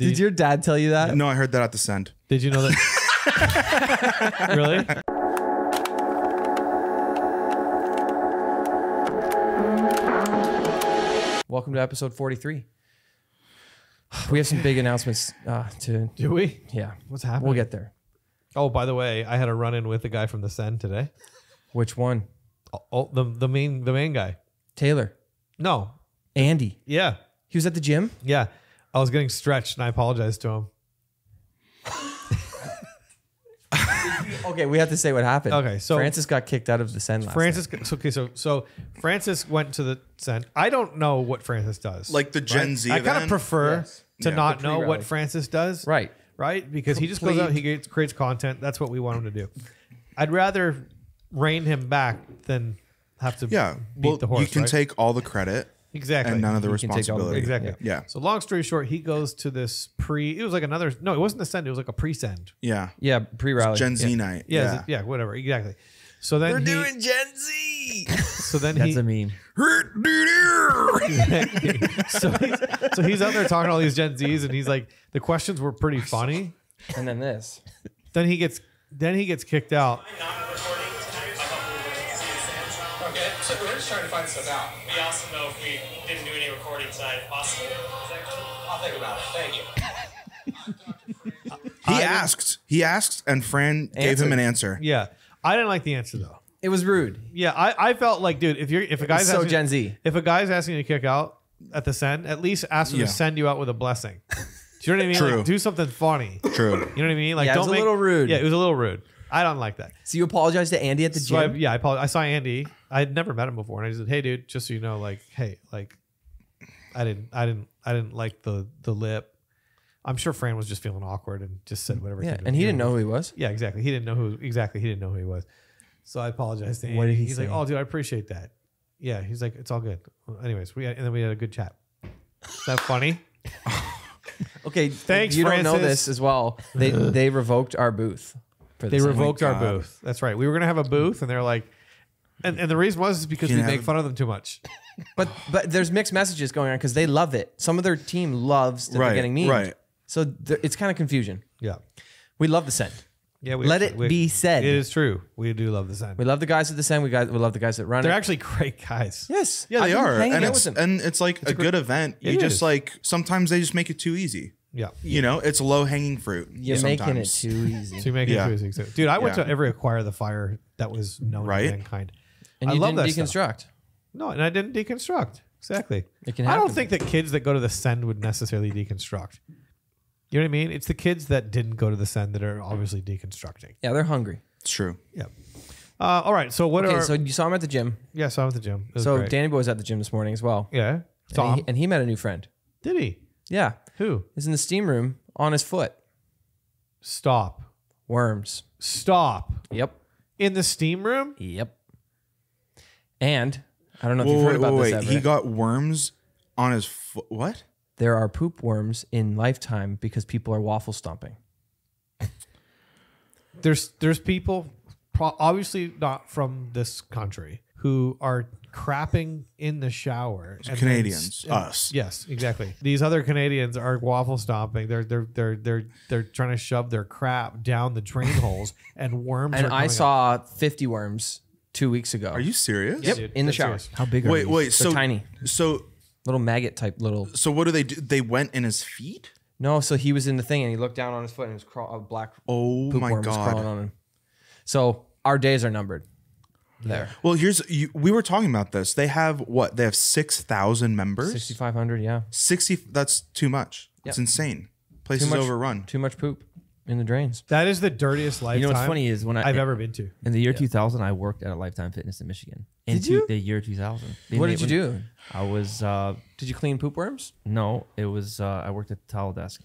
Did your dad tell you that? No, I heard that at the send. Did you know that? really? Welcome to episode 43. We have some big announcements uh, to. Do we? Yeah, What's happening? we'll get there. Oh, by the way, I had a run in with the guy from the Send today. Which one? Oh, oh, the the main the main guy. Taylor, No. Andy. Yeah. He was at the gym. Yeah. I was getting stretched and I apologized to him. Okay, we have to say what happened. Okay, so- Francis got kicked out of the Send last Francis so, okay, so so Francis went to the Send. I don't know what Francis does. Like the Gen Z I kind of prefer Yes. to Yeah. not know what. Francis does. Right. right? Because he just goes out, he gets, creates content. That's what we want him to do. I'd rather rein him back than have to Yeah. beat Well, the horse. you can right? take all the credit exactly and none of the You can the- responsibility. exactly. Yeah. So long story short, he goes to this pre. It was like another. No, it wasn't a send. It was like a pre-send. Yeah. Yeah, pre-rally. Gen Z Yeah. night. Yeah, Yeah. yeah, yeah whatever. Exactly. So then we're he, doing Gen Z. So then That's he. a meme. so, he's, so he's out there talking to all these Gen Zs, and he's like, the questions were pretty funny. and then this. Then he gets. Then he gets kicked out. Okay, so we're just trying to find stuff out. We also know if we didn't do any recording tonight, if possible. I'll think about it. Thank you. He asked. He asked, and Fran gave him an answer. Yeah, I didn't like the answer though. It was rude. Yeah, I, I felt like, dude, if you're if a guy's so asking, Gen Z. if a guy's asking you to kick out at the send, at least ask him Yeah. to send you out with a blessing. Do you know what I mean? True. Like, do something funny. True. You know what I mean? Like, Yeah, it don't was a make- little rude. Yeah, it was a little rude. I don't like that. So you apologized to Andy at the So I, gym. yeah, I, apologize. I saw Andy. I had never met him before, and I just said, "Hey, dude, just so you know, like, hey, like, I didn't, I didn't, I didn't like the the lip. I'm sure Fran was just feeling awkward and just said whatever. yeah, came to and he didn't know who he was. Yeah, exactly. He didn't know who exactly. He didn't know who he was. So I apologized to Andy. What did he he's say? like, "Oh, dude, I appreciate that." Yeah, he's like, "It's all good." Well, anyways, we had, and then we had a good chat. Is that funny? Okay, Thanks, You don't know Francis. this as well. They they revoked our booth. For the They revoked our God. booth. That's right. We were gonna have a booth, and they're like, and, and the reason was is because Can we you make fun of them too much. But but there's mixed messages going on because they love it. Some of their team loves that Right, they're getting memed. right. So there, it's kind of confusion. Yeah, We love the send. yeah. We, Let it we- be said. It is true. We do love the Send. We love the guys at the send. We guys we love the guys that run They're it. actually great guys. yes. Yeah, I've they been are, hanging and out it's with them. and it's like a, great- good event. You just is. like sometimes they just make it too easy. Yeah. You know, it's low hanging fruit. You're making it too easy. So you make Yeah. it too easy. Dude, I went Yeah. to every acquire the fire that was known Right. to mankind. and I you love didn't that stuff. deconstruct. No, and I didn't deconstruct. Exactly. It can I don't think that kids that go to the send would necessarily deconstruct. You know what I mean? It's the kids that didn't go to the send that are obviously deconstructing. Yeah, they're hungry. It's true. Yeah. Uh, all right. So what Okay, are? so you saw him at the gym. yeah, so I was at the gym. It was So great. Danny Boy was at the gym this morning as well. yeah, saw And he, him. and he met a new friend. Did he? Yeah, Who? he's in the steam room on his foot. Stop. Worms. Stop. Yep. In the steam room? Yep. And I don't know if Whoa, you've heard wait, about wait, this. wait. Ever. He got worms on his foot. What? there are poop worms in lifetime because people are waffle stomping. there's there's people pro- obviously not from this country who are crapping in the shower and then Canadians, and- us. yes exactly these other canadians are waffle stomping they're they're they're they're they're trying to shove their crap down the drain holes and worms And are I coming saw 50 worms two weeks ago. Are you serious? Yep. dude, in the that's shower. serious. How big are Wait, these? wait. They're So tiny. So Little maggot type little. so what do they do? They went in his feet. No, so he was in the thing and he looked down on his foot and it was crawl, a black Oh poop my worm was crawling god. on him. So our days are numbered. There. Well, here's you, we were talking about this. They have what? They have six thousand members. 6,500, yeah. Sixty. That's too much. It's Yep. insane. Place Too is much, overrun. Too much poop in the drains. that is the dirtiest lifetime You know what's funny is when I I've ever been to in the year 2000 I worked at a Lifetime Fitness in Michigan. In Did you? The year 2000. What did you do? I was uh, Did you clean poop worms? no, it was uh, I worked at the towel desk,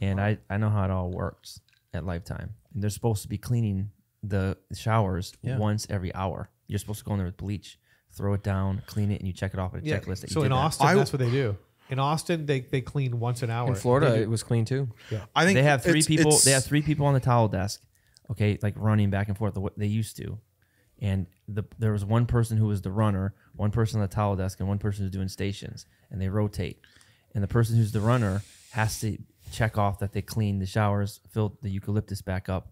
and I I know how it all works at Lifetime. And they're supposed to be cleaning the showers Yeah. once every hour. You're supposed to go in there with bleach, throw it down, clean it, and you check it off with a yeah. checklist. That so you in did that. austin that's what they do in austin they, they clean once an hour In Florida, it was clean too. I think they have three it's- people. it's- They have three people on the towel desk, okay, like running back and forth. The they used to, and the there was one person who was the runner, one person on the towel desk, and one person who's doing stations, and they rotate. And the person who's the runner has to check off that they cleaned the showers, filled the eucalyptus back up.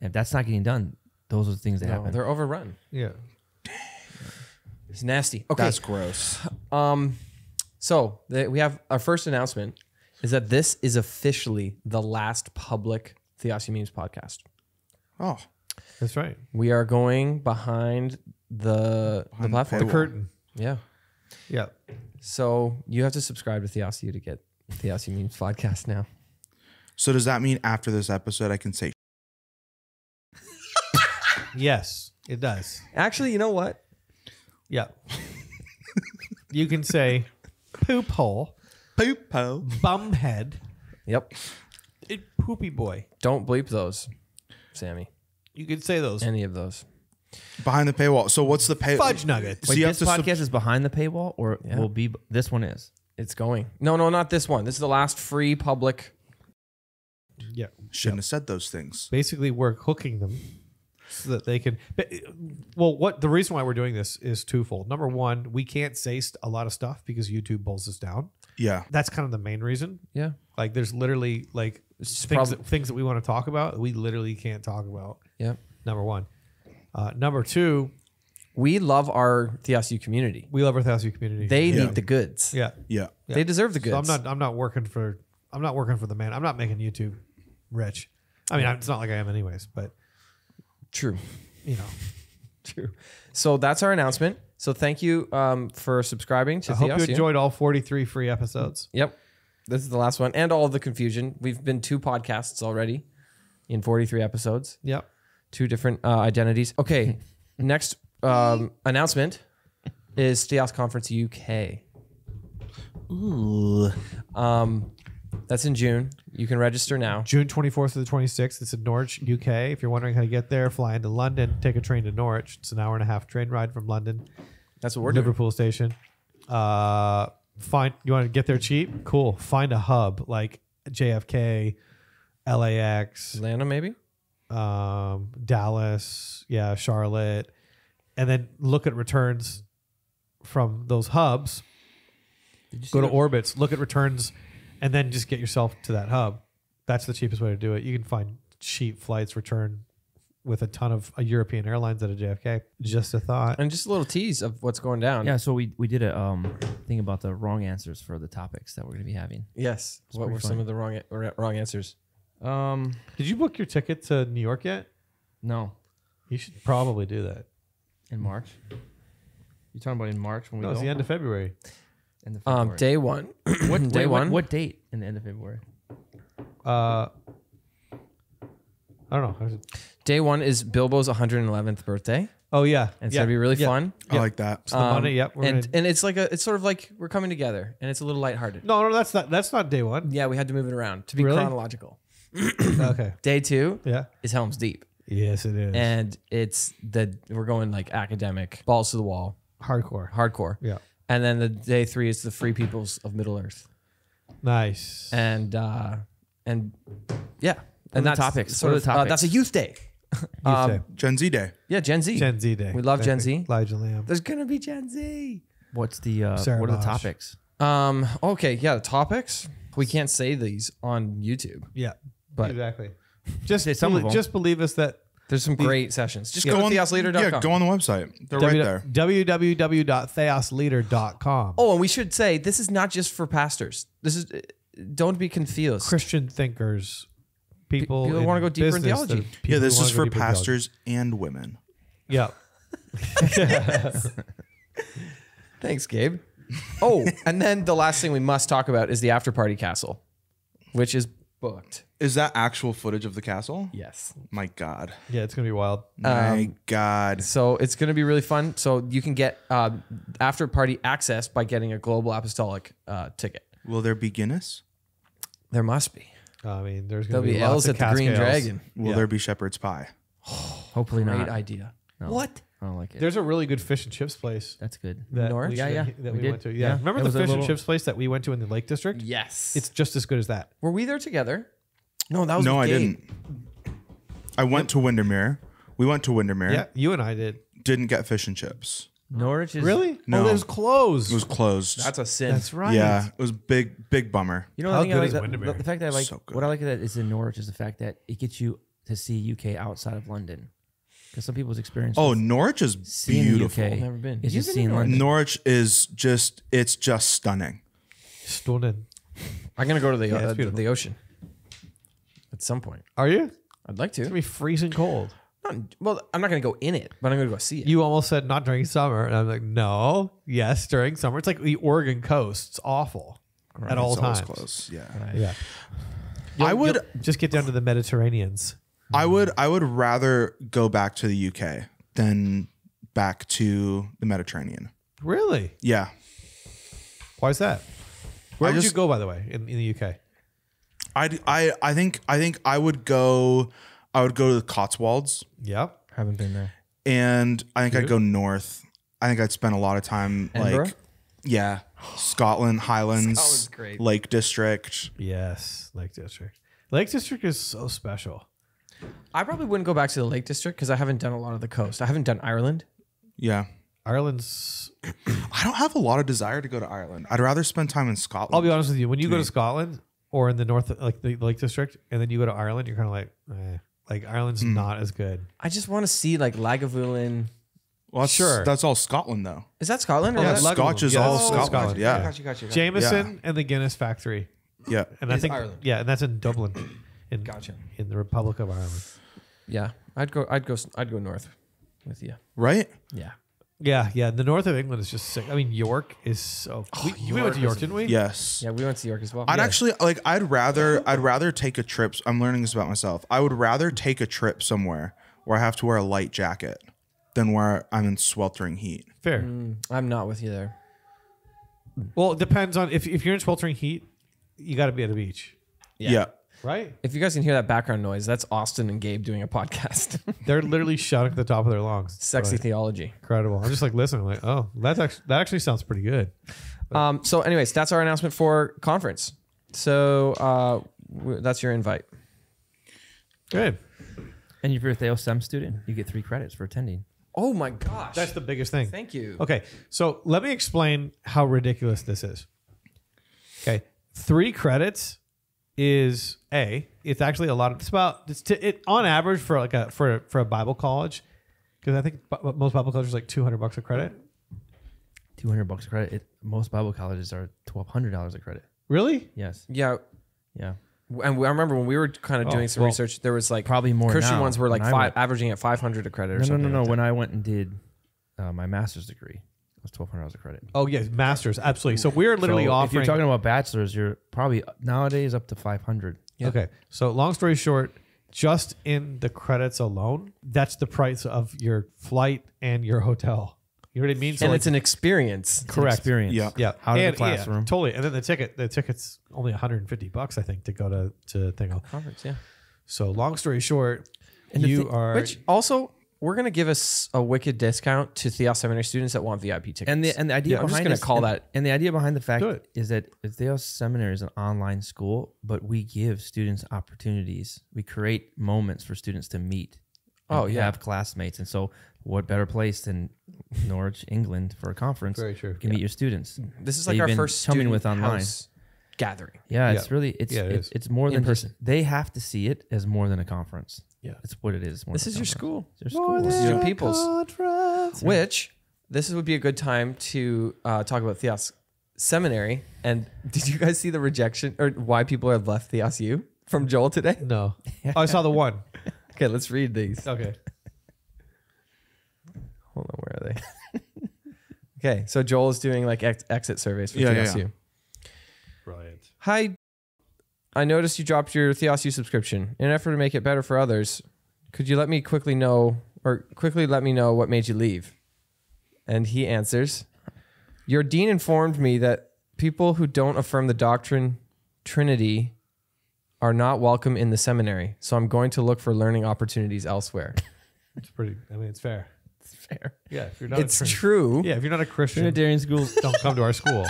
And if that's not getting done, those are the things that No, happen. they're overrun. Yeah. It's nasty. Okay. That's gross. Um, so the, we have our first announcement is that this is officially the last public Theosophy Memes podcast. Oh, That's right. We are going behind the the the platform. The curtain. Yeah. Yeah. So you have to subscribe to Theosophy to get Theosophy Memes podcast now. so does that mean after this episode I can say Yes, it does. Actually, you know what? Yeah. you can say poop hole, poop po? bum head, Yep. and poopy boy. Don't bleep those, Sammy. You can say those. Any of those. behind the paywall. So what's the pay? Fudge nuggets. So Wait, you this have to sub- podcast is behind the paywall, or Yeah. will be? This one is. It's going. No, no, not this one. This is the last free public. Yeah. Shouldn't have said those things. Basically, we're hooking them so that they can. but, Well, what the reason why we're doing this is twofold. Number one, we can't say st- a lot of stuff because YouTube pulls us down. Yeah. That's kind of the main reason. Yeah. Like, there's literally like things, prob- that, things that we want to talk about. We literally can't talk about. Yeah. Number one. Uh, number two, We love our Theosophy community. we love our Thousand community. They Yeah. need the goods. yeah. Yeah. They deserve the goods. So I'm not. I'm not working for. I'm not working for the man. I'm not making YouTube rich. I mean, it's not like I am, anyways. But true. you know, True. So that's our announcement. So thank you um, for subscribing to I hope you enjoyed all 43 free episodes. Yep. This is the last one. And all of the confusion. We've been two podcasts already in 43 episodes, Yep. two different uh, identities. Okay. Next um, announcement is Theos Conference UK. Ooh. Um, that's in June. You can register now. June 24th to the 26th. It's in Norwich, UK. If you're wondering how to get there, fly into London, take a train to Norwich. It's an hour and a half train ride from London, That's what we're doing. Liverpool station. Uh, find you want to get there cheap? Cool. Find a hub like JFK, LAX, Atlanta, maybe? um, Dallas, yeah, Charlotte, and then look at returns from those hubs. Go to Orbitz, look at returns, and then just get yourself to that hub. That's the cheapest way to do it. You can find cheap flights return with a ton of uh, European airlines at a JFK. Just a thought. And just a little tease of what's going down. Yeah, so we, we did a um thing about the wrong answers for the topics that we're going to be having. Yes. what pretty were some funny. of the wrong wrong answers? Um, Did you book your ticket to New York yet? no, You should probably do that. in March. You're talking about in March when we No, go? it's the end of February. End of Um, day one. what day wait, one. What, date in the end of February? Uh, I don't know. Day one is Bilbo's 111th birthday. Oh yeah, And it's yeah. gonna be really yeah. fun. I Yeah. like that. It's the Monday. Yep. And gonna- and it's like a it's sort of like we're coming together and it's a little lighthearted. no, no, that's not. That's not day one. Yeah, we had to move it around to be Really? chronological. okay. Day two Yeah. is Helm's Deep, Yes, it is. and it's the we're going like academic, balls to the wall, Hardcore. hardcore. Yeah. And then the day three is the Free Peoples of Middle Earth, Nice. and uh and yeah, are and the that's topics? Sort What are of, the uh, that's a youth day. Youth um, Day. Gen Z Day. Yeah, Gen Z. Gen Z Day. We love Gen Z. you. Elijah Lamb. There's gonna be Gen Z. What's the uh, Sarah what are the Bosch. topics? Um. Okay. Yeah. The topics. We can't say these on YouTube, Yeah. but exactly. Just Say some of belie- them. just believe us that there's some great sessions. Just Yeah. go on, to theosleader.com. yeah, go on the website. They're right there. www.theosleader.com. Oh, and we should say this is not just for pastors. This is don't be confused. Christian thinkers, people, people wanna go deeper in theology. Yeah, this is for deeper theology. pastors and women. Yeah. Thanks, Gabe. Oh, and then the last thing we must talk about is the after party castle, which is booked. Is that actual footage of the castle? Yes. My God. Yeah, it's gonna be wild. My God. So it's going to be really fun. So you can get uh, after party access by getting a global apostolic uh, ticket. Will there be Guinness? There must be. I mean, there's There'll gonna be be, lots L's of at the Green ales. Dragon. Will Yeah. there be shepherd's pie? Hopefully Great not. idea. No, What? I don't like it. There's a really good fish and chips place That's good. that Norwich? we, Yeah, yeah, that we we, did. went to. Yeah. Yeah, remember It the was a fish little- and chips place that we went to in the Lake District? Yes. It's just as good as that. Were we there together? No, that was No, I Gabe. didn't. I went to Windermere. We went to Windermere. Yeah, you and I did. Didn't get fish and chips. Norwich is Really? No. Oh, it was closed. It was closed. That's a sin. That's right. Yeah, it was big, big bummer. You know, How the thing I good like is that- Windermere? the, the fact that I like So what I like that is in Norwich is the fact that it gets you to see UK outside of London. Because some people's experience. Oh, Norwich is seeing beautiful. the UK Never been. Is You've just seeing London. Norwich is just, it's just stunning. Stunning. I'm gonna go to the Yeah, uh, the ocean at some point. Are you? I'd like to. It's gonna be freezing cold. Not, well, I'm not gonna go in it, but I'm gonna go see it. You almost said not during summer, and I'm like, no, yes, during summer. It's like the Oregon coast. It's awful at all It's always times. close. Yeah. Yeah, I would, You'll just get down to the Mediterraneans. I would, I would rather go back to the UK than back to the Mediterranean. Really? Yeah. Why is that? Where I would you just- go, by the way, in, in the UK? I, I, I think, I think I would go, I would go to the Cotswolds Yep. Haven't been there. and I think I'd go north. I think I'd spend a lot of time Edinburgh? like, yeah, Scotland, Highlands, great. Lake District. Yes, Lake District. Lake District is so special. I probably wouldn't go back to the Lake District because I haven't done a lot of the coast. I haven't done Ireland. Yeah. Ireland's. I don't have a lot of desire to go to Ireland. I'd rather spend time in Scotland. I'll be honest with you. When you go to. Scotland or in the north, like the Lake District, and then you go to Ireland, you're kind of like, eh. like Ireland's not as good. I just want to see like Lagavulin. Well, that's, Sure. That's all Scotland, though. Is that Scotland? Or Yeah, is that- Lagavulin. Scotch is Yeah, all that's Scotland. Scotland. Yeah. Gotcha, gotcha, gotcha. Jameson and the Guinness factory, Yeah. and I Is think Ireland. yeah, and that's in Dublin, in Gotcha. in the Republic of Ireland. Yeah, I'd go. I'd go. I'd go north with you. Right? Yeah. Yeah, yeah. The north of England is just sick. I mean, York is so. we, we went to York, didn't we? Yes. Yeah, we went to York as well. I'd Yeah. actually like I'd rather I'd rather take a trip. I'm learning this about myself. I would rather take a trip somewhere where I have to wear a light jacket than where I'm in sweltering heat. Fair. Mm, I'm not with you there. Well, it depends on if if you're in sweltering heat, you got to be at the beach, Yeah. Right? If you guys can hear that background noise, that's Austin and Gabe doing a podcast. They're literally shouting at the top of their lungs. Sexy Right. theology. incredible. I'm just like listening, like, oh, that's actually that actually sounds pretty good. Um, so, anyways, that's our announcement for conference. So uh, w- that's your invite. Good. And if you're a Theo SEM student, you get three credits for attending. Oh my gosh! That's the biggest thing. Thank you. Okay, so let me explain how ridiculous this is. Okay, three credits is a. It's actually a lot of. It's about. It's t- it on average for like a for for a Bible college, because I think bu- most Bible colleges are like two hundred bucks a credit. Two hundred bucks a credit. It, most Bible colleges are twelve hundred dollars a credit. Really? Yes. Yeah, Yeah. and we- I remember when we were kind of Oh, doing some well, research, there was like probably more Christian now ones were like five, went. averaging at 500 a credit or No, no, something. no, no. like. When I went and did uh, my master's degree, it was twelve hundred dollars of credit. Oh yes, masters absolutely. So we're literally So offering. If you're talking about bachelors, you're probably nowadays up to five hundred. Okay, so long story short, just in the credits alone, that's the price of your flight and your hotel. You know what I mean? So and like- it's an experience. correct. experience. Yeah. Yeah, Out of and, the classroom. yeah, totally. And then the ticket, the ticket's only 150 bucks, I think, to go to to Thingo. Conference, yeah. So long story short, And you thi- are Which also, we're gonna give us a wicked discount to Theos Seminary students that want VIP tickets. And the and the idea Yeah, I'm behind just gonna this- call and, that- And the idea behind the fact Do it. is that Theos Seminary is an online school, but we give students opportunities. We create moments for students to meet. and Oh, yeah. have classmates, and so what better place than Norwich, England, for a conference? Very true. You can meet your students. this is like our first coming with online. house gathering. Yeah, Yeah. it's really it's Yeah, it it's, it's more In than person. just they have to see it as more than a conference. Yeah. it's what it is. More This than is your conference. school. It's your school. This is your people's. Conference. Which this would be a good time to uh, talk about Theos Seminary. And did you guys see the rejection or why people have left Theos U from Joel today? No, oh, I saw the one. Okay, let's read these. Okay, Hold on, where are they? okay, so Joel is doing like ex- exit surveys for Yeah, yeah, Theos yeah. U. brilliant. Hi, I noticed you dropped your Theos U subscription. In an effort to make it better for others, could you let me quickly know, or quickly let me know what made you leave? And he answers, Your dean informed me that people who don't affirm the doctrine Trinity are not welcome in the seminary, so I'm going to look for learning opportunities elsewhere. It's pretty. I mean, it's fair. It's fair. Yeah, if you're not It's a Trin- true. Yeah, if you're not a Christian, Trinitarian schools don't come to our school.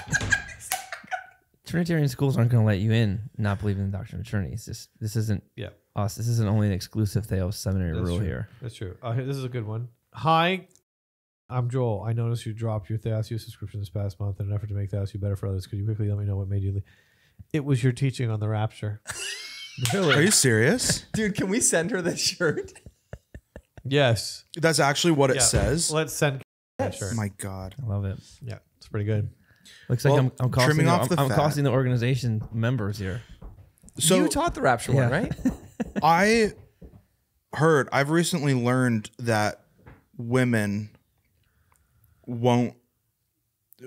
Trinitarian schools aren't going to let you in not believing in the doctrine of the Trinity. It's just this isn't Yeah, us. This isn't only an exclusive Theos seminary That's rule true. here. that's true. Uh, this is a good one. Hi, I'm Joel. I noticed you dropped your TheosU subscription this past month in an effort to make TheosU better for others. Could you quickly let me know what made you leave? It was your teaching on the rapture. really? Are you serious? Dude, can we send her this shirt? yes. That's actually what it says. Let's send that shirt. My God. I love it. Yeah, it's pretty good. Looks like I'm, I'm costing trimming the, off I'm, the I'm costing the organization members here. So you taught the rapture one, right? I heard, I've recently learned that women won't,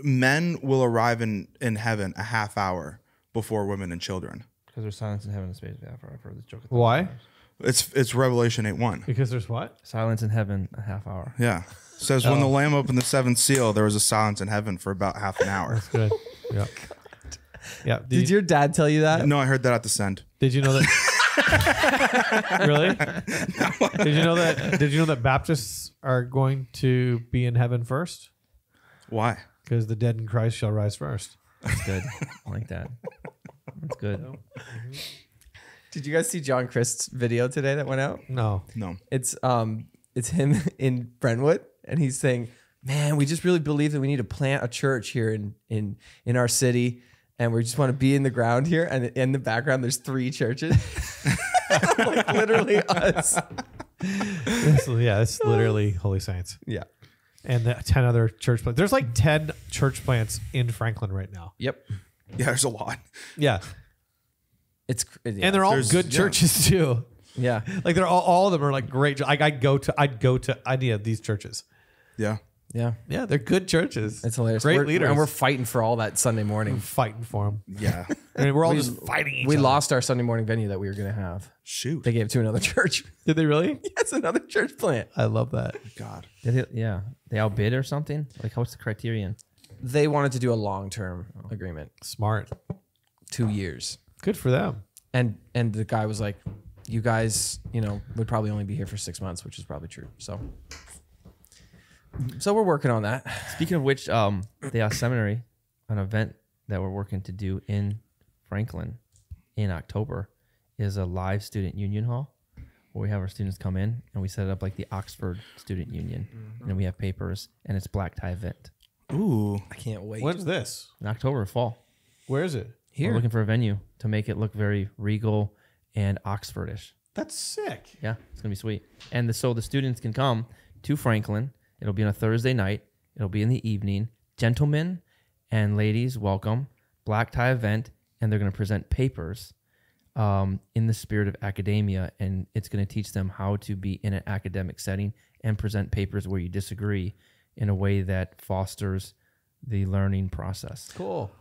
men will arrive in, in heaven a half hour before women and children. Because there's silence in heaven and space. Yeah, I've heard this joke. Why? times. It's it's Revelation 8 1. Because there's what? Silence in heaven, a half hour. Yeah. Says when the Lamb opened the seventh seal, there was a silence in heaven for about half an hour. Good. yeah. Yeah. Did, Did you, your dad tell you that? No, I heard that at the send. did you know that? really? Did you know that? Did you know that Baptists are going to be in heaven first? Why? Because the dead in Christ shall rise first. That's good. I like that. That's good. Did you guys see John Christ's video today that went out? No. No. It's um it's him in Brentwood and he's saying, "Man, we just really believe that we need to plant a church here in in in our city and we just want to be in the ground here and in the background there's three churches." like literally us. This- yeah, it's literally Holy Saints. Yeah. And the 10 other church plants. There's like 10 church plants in Franklin right now. Yep. Yeah, there's a lot. Yeah. It's yeah. And they're all There's- good yeah. churches too. yeah. Like they're all, all of them are like great. Like I'd go to, I'd go to any of these churches. Yeah. Yeah. Yeah, they're good churches. It's hilarious. Great We're- leaders. And we're fighting for all that Sunday morning. fighting for them. Yeah. I mean, we're all We- just fighting each we other. lost our Sunday morning venue that we were going to have. Shoot. They gave it to another church. Did they really? yes, another church plant. I love that. God. Did it, yeah. They outbid or something? Like, what's the criterion? They wanted to do a long-term agreement, Smart. 2 years. Good for them. and and the guy was like you guys you know would probably only be here for six months which is probably true so so we're working on that Speaking of which, um, the uh, seminary, an event that we're working to do in Franklin in October, is a live student union hall where we have our students come in and we set it up like the Oxford Student Union, and we have papers and it's black tie event Ooh. i can't wait When's this? in October, fall. Where is it? Here. We're looking for a venue to make it look very regal and Oxfordish. That's sick. Yeah, it's gonna be sweet. And the, so the students can come to Franklin. It'll be on a Thursday night. It'll be in the evening. Gentlemen and ladies, welcome. Black tie event, and they're gonna present papers um, in the spirit of academia, and it's gonna teach them how to be in an academic setting and present papers where you disagree in a way that fosters the learning process. Cool.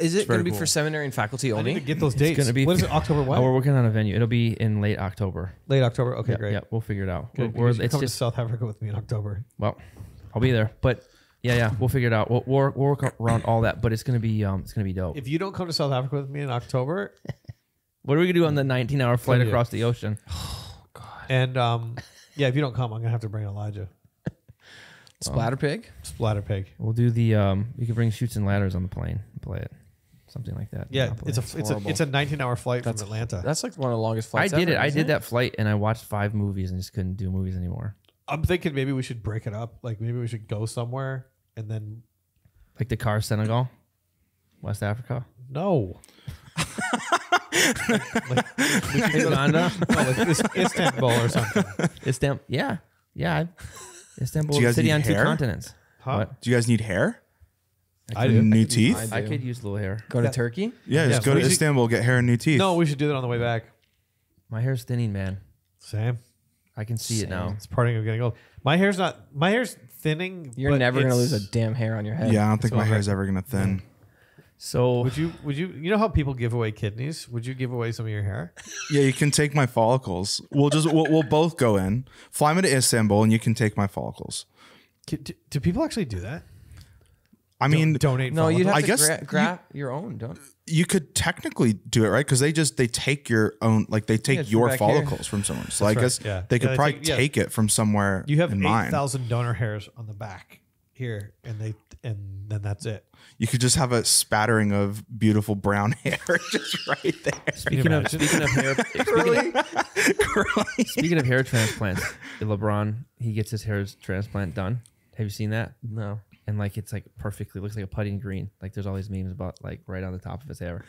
Is it going to be cool. for seminary and faculty I need only to get those dates. It's gonna be- what is it? October what? Oh, we're working on a venue. It'll be in late October. Late October. Okay, yeah, great. yeah, we'll figure it out. Good. We're- You should it's come just to South Africa with me in October. Well, I'll be there, but yeah, yeah, we'll figure it out. We'll, we'll, we'll work around all that, but it's gonna be um, it's gonna be dope. If you don't come to South Africa with me in October, What are we gonna do on the 19-hour flight across the ocean? Oh god. And um, yeah, if you don't come, I'm gonna have to bring Elijah. Splatter pig Splatter pig. We'll do the um, we could bring shoots and ladders on the plane and play it, something like that. Yeah, Monopoly. it's a it's a horrible. it's a 19 hour flight That's- from Atlanta. that's like one of the longest flights. I flights did it. ever, I isn't did that flight and I watched five movies and just couldn't do movies anymore. I'm thinking maybe we should break it up. Like maybe we should go somewhere and then Like the car Senegal, West Africa, no. Uganda, no like Is- Istanbul or something. Istanbul. Yeah, yeah. I- Istanbul, Do you guys city need on two continents. Huh? What? Do you guys need hair? I do. New I teeth? do. I could use a little hair. go to turkey Yeah, just Yeah, go to should- Istanbul, get hair and new teeth. No, we should do that on the way back. My hair's thinning, man. Same. I can see it now. It's parting of getting old. My hair's not. My hair's thinning. you're never going to lose a damn hair on your head Yeah, I don't think what my I'm hair's ever gonna thin. So Would you? Would you? You know how people give away kidneys? Would you give away some of your hair? Yeah, you can take my follicles. We'll just we'll, we'll both go in, fly me to Istanbul, and you can take my follicles. Do, do, do people actually do that? I mean, donate. no you'd have I to guess gra- you- grab your own don't you could technically do it right because they just they take your own like they take Yeah, your back here. follicles from someone. So I right, guess yeah. they could Yeah, probably take- yeah. take it from somewhere. You have in eight donor hairs on the back here, and they and then that's it. You could just have a spattering of beautiful brown hair just right there. Speaking of speaking of hair, speaking, speaking of hair transplants, LeBron he gets his hair transplant done. Have you seen that? No. and like it's like perfectly looks like a putting green. Like there's all these memes about like right on the top of his hair.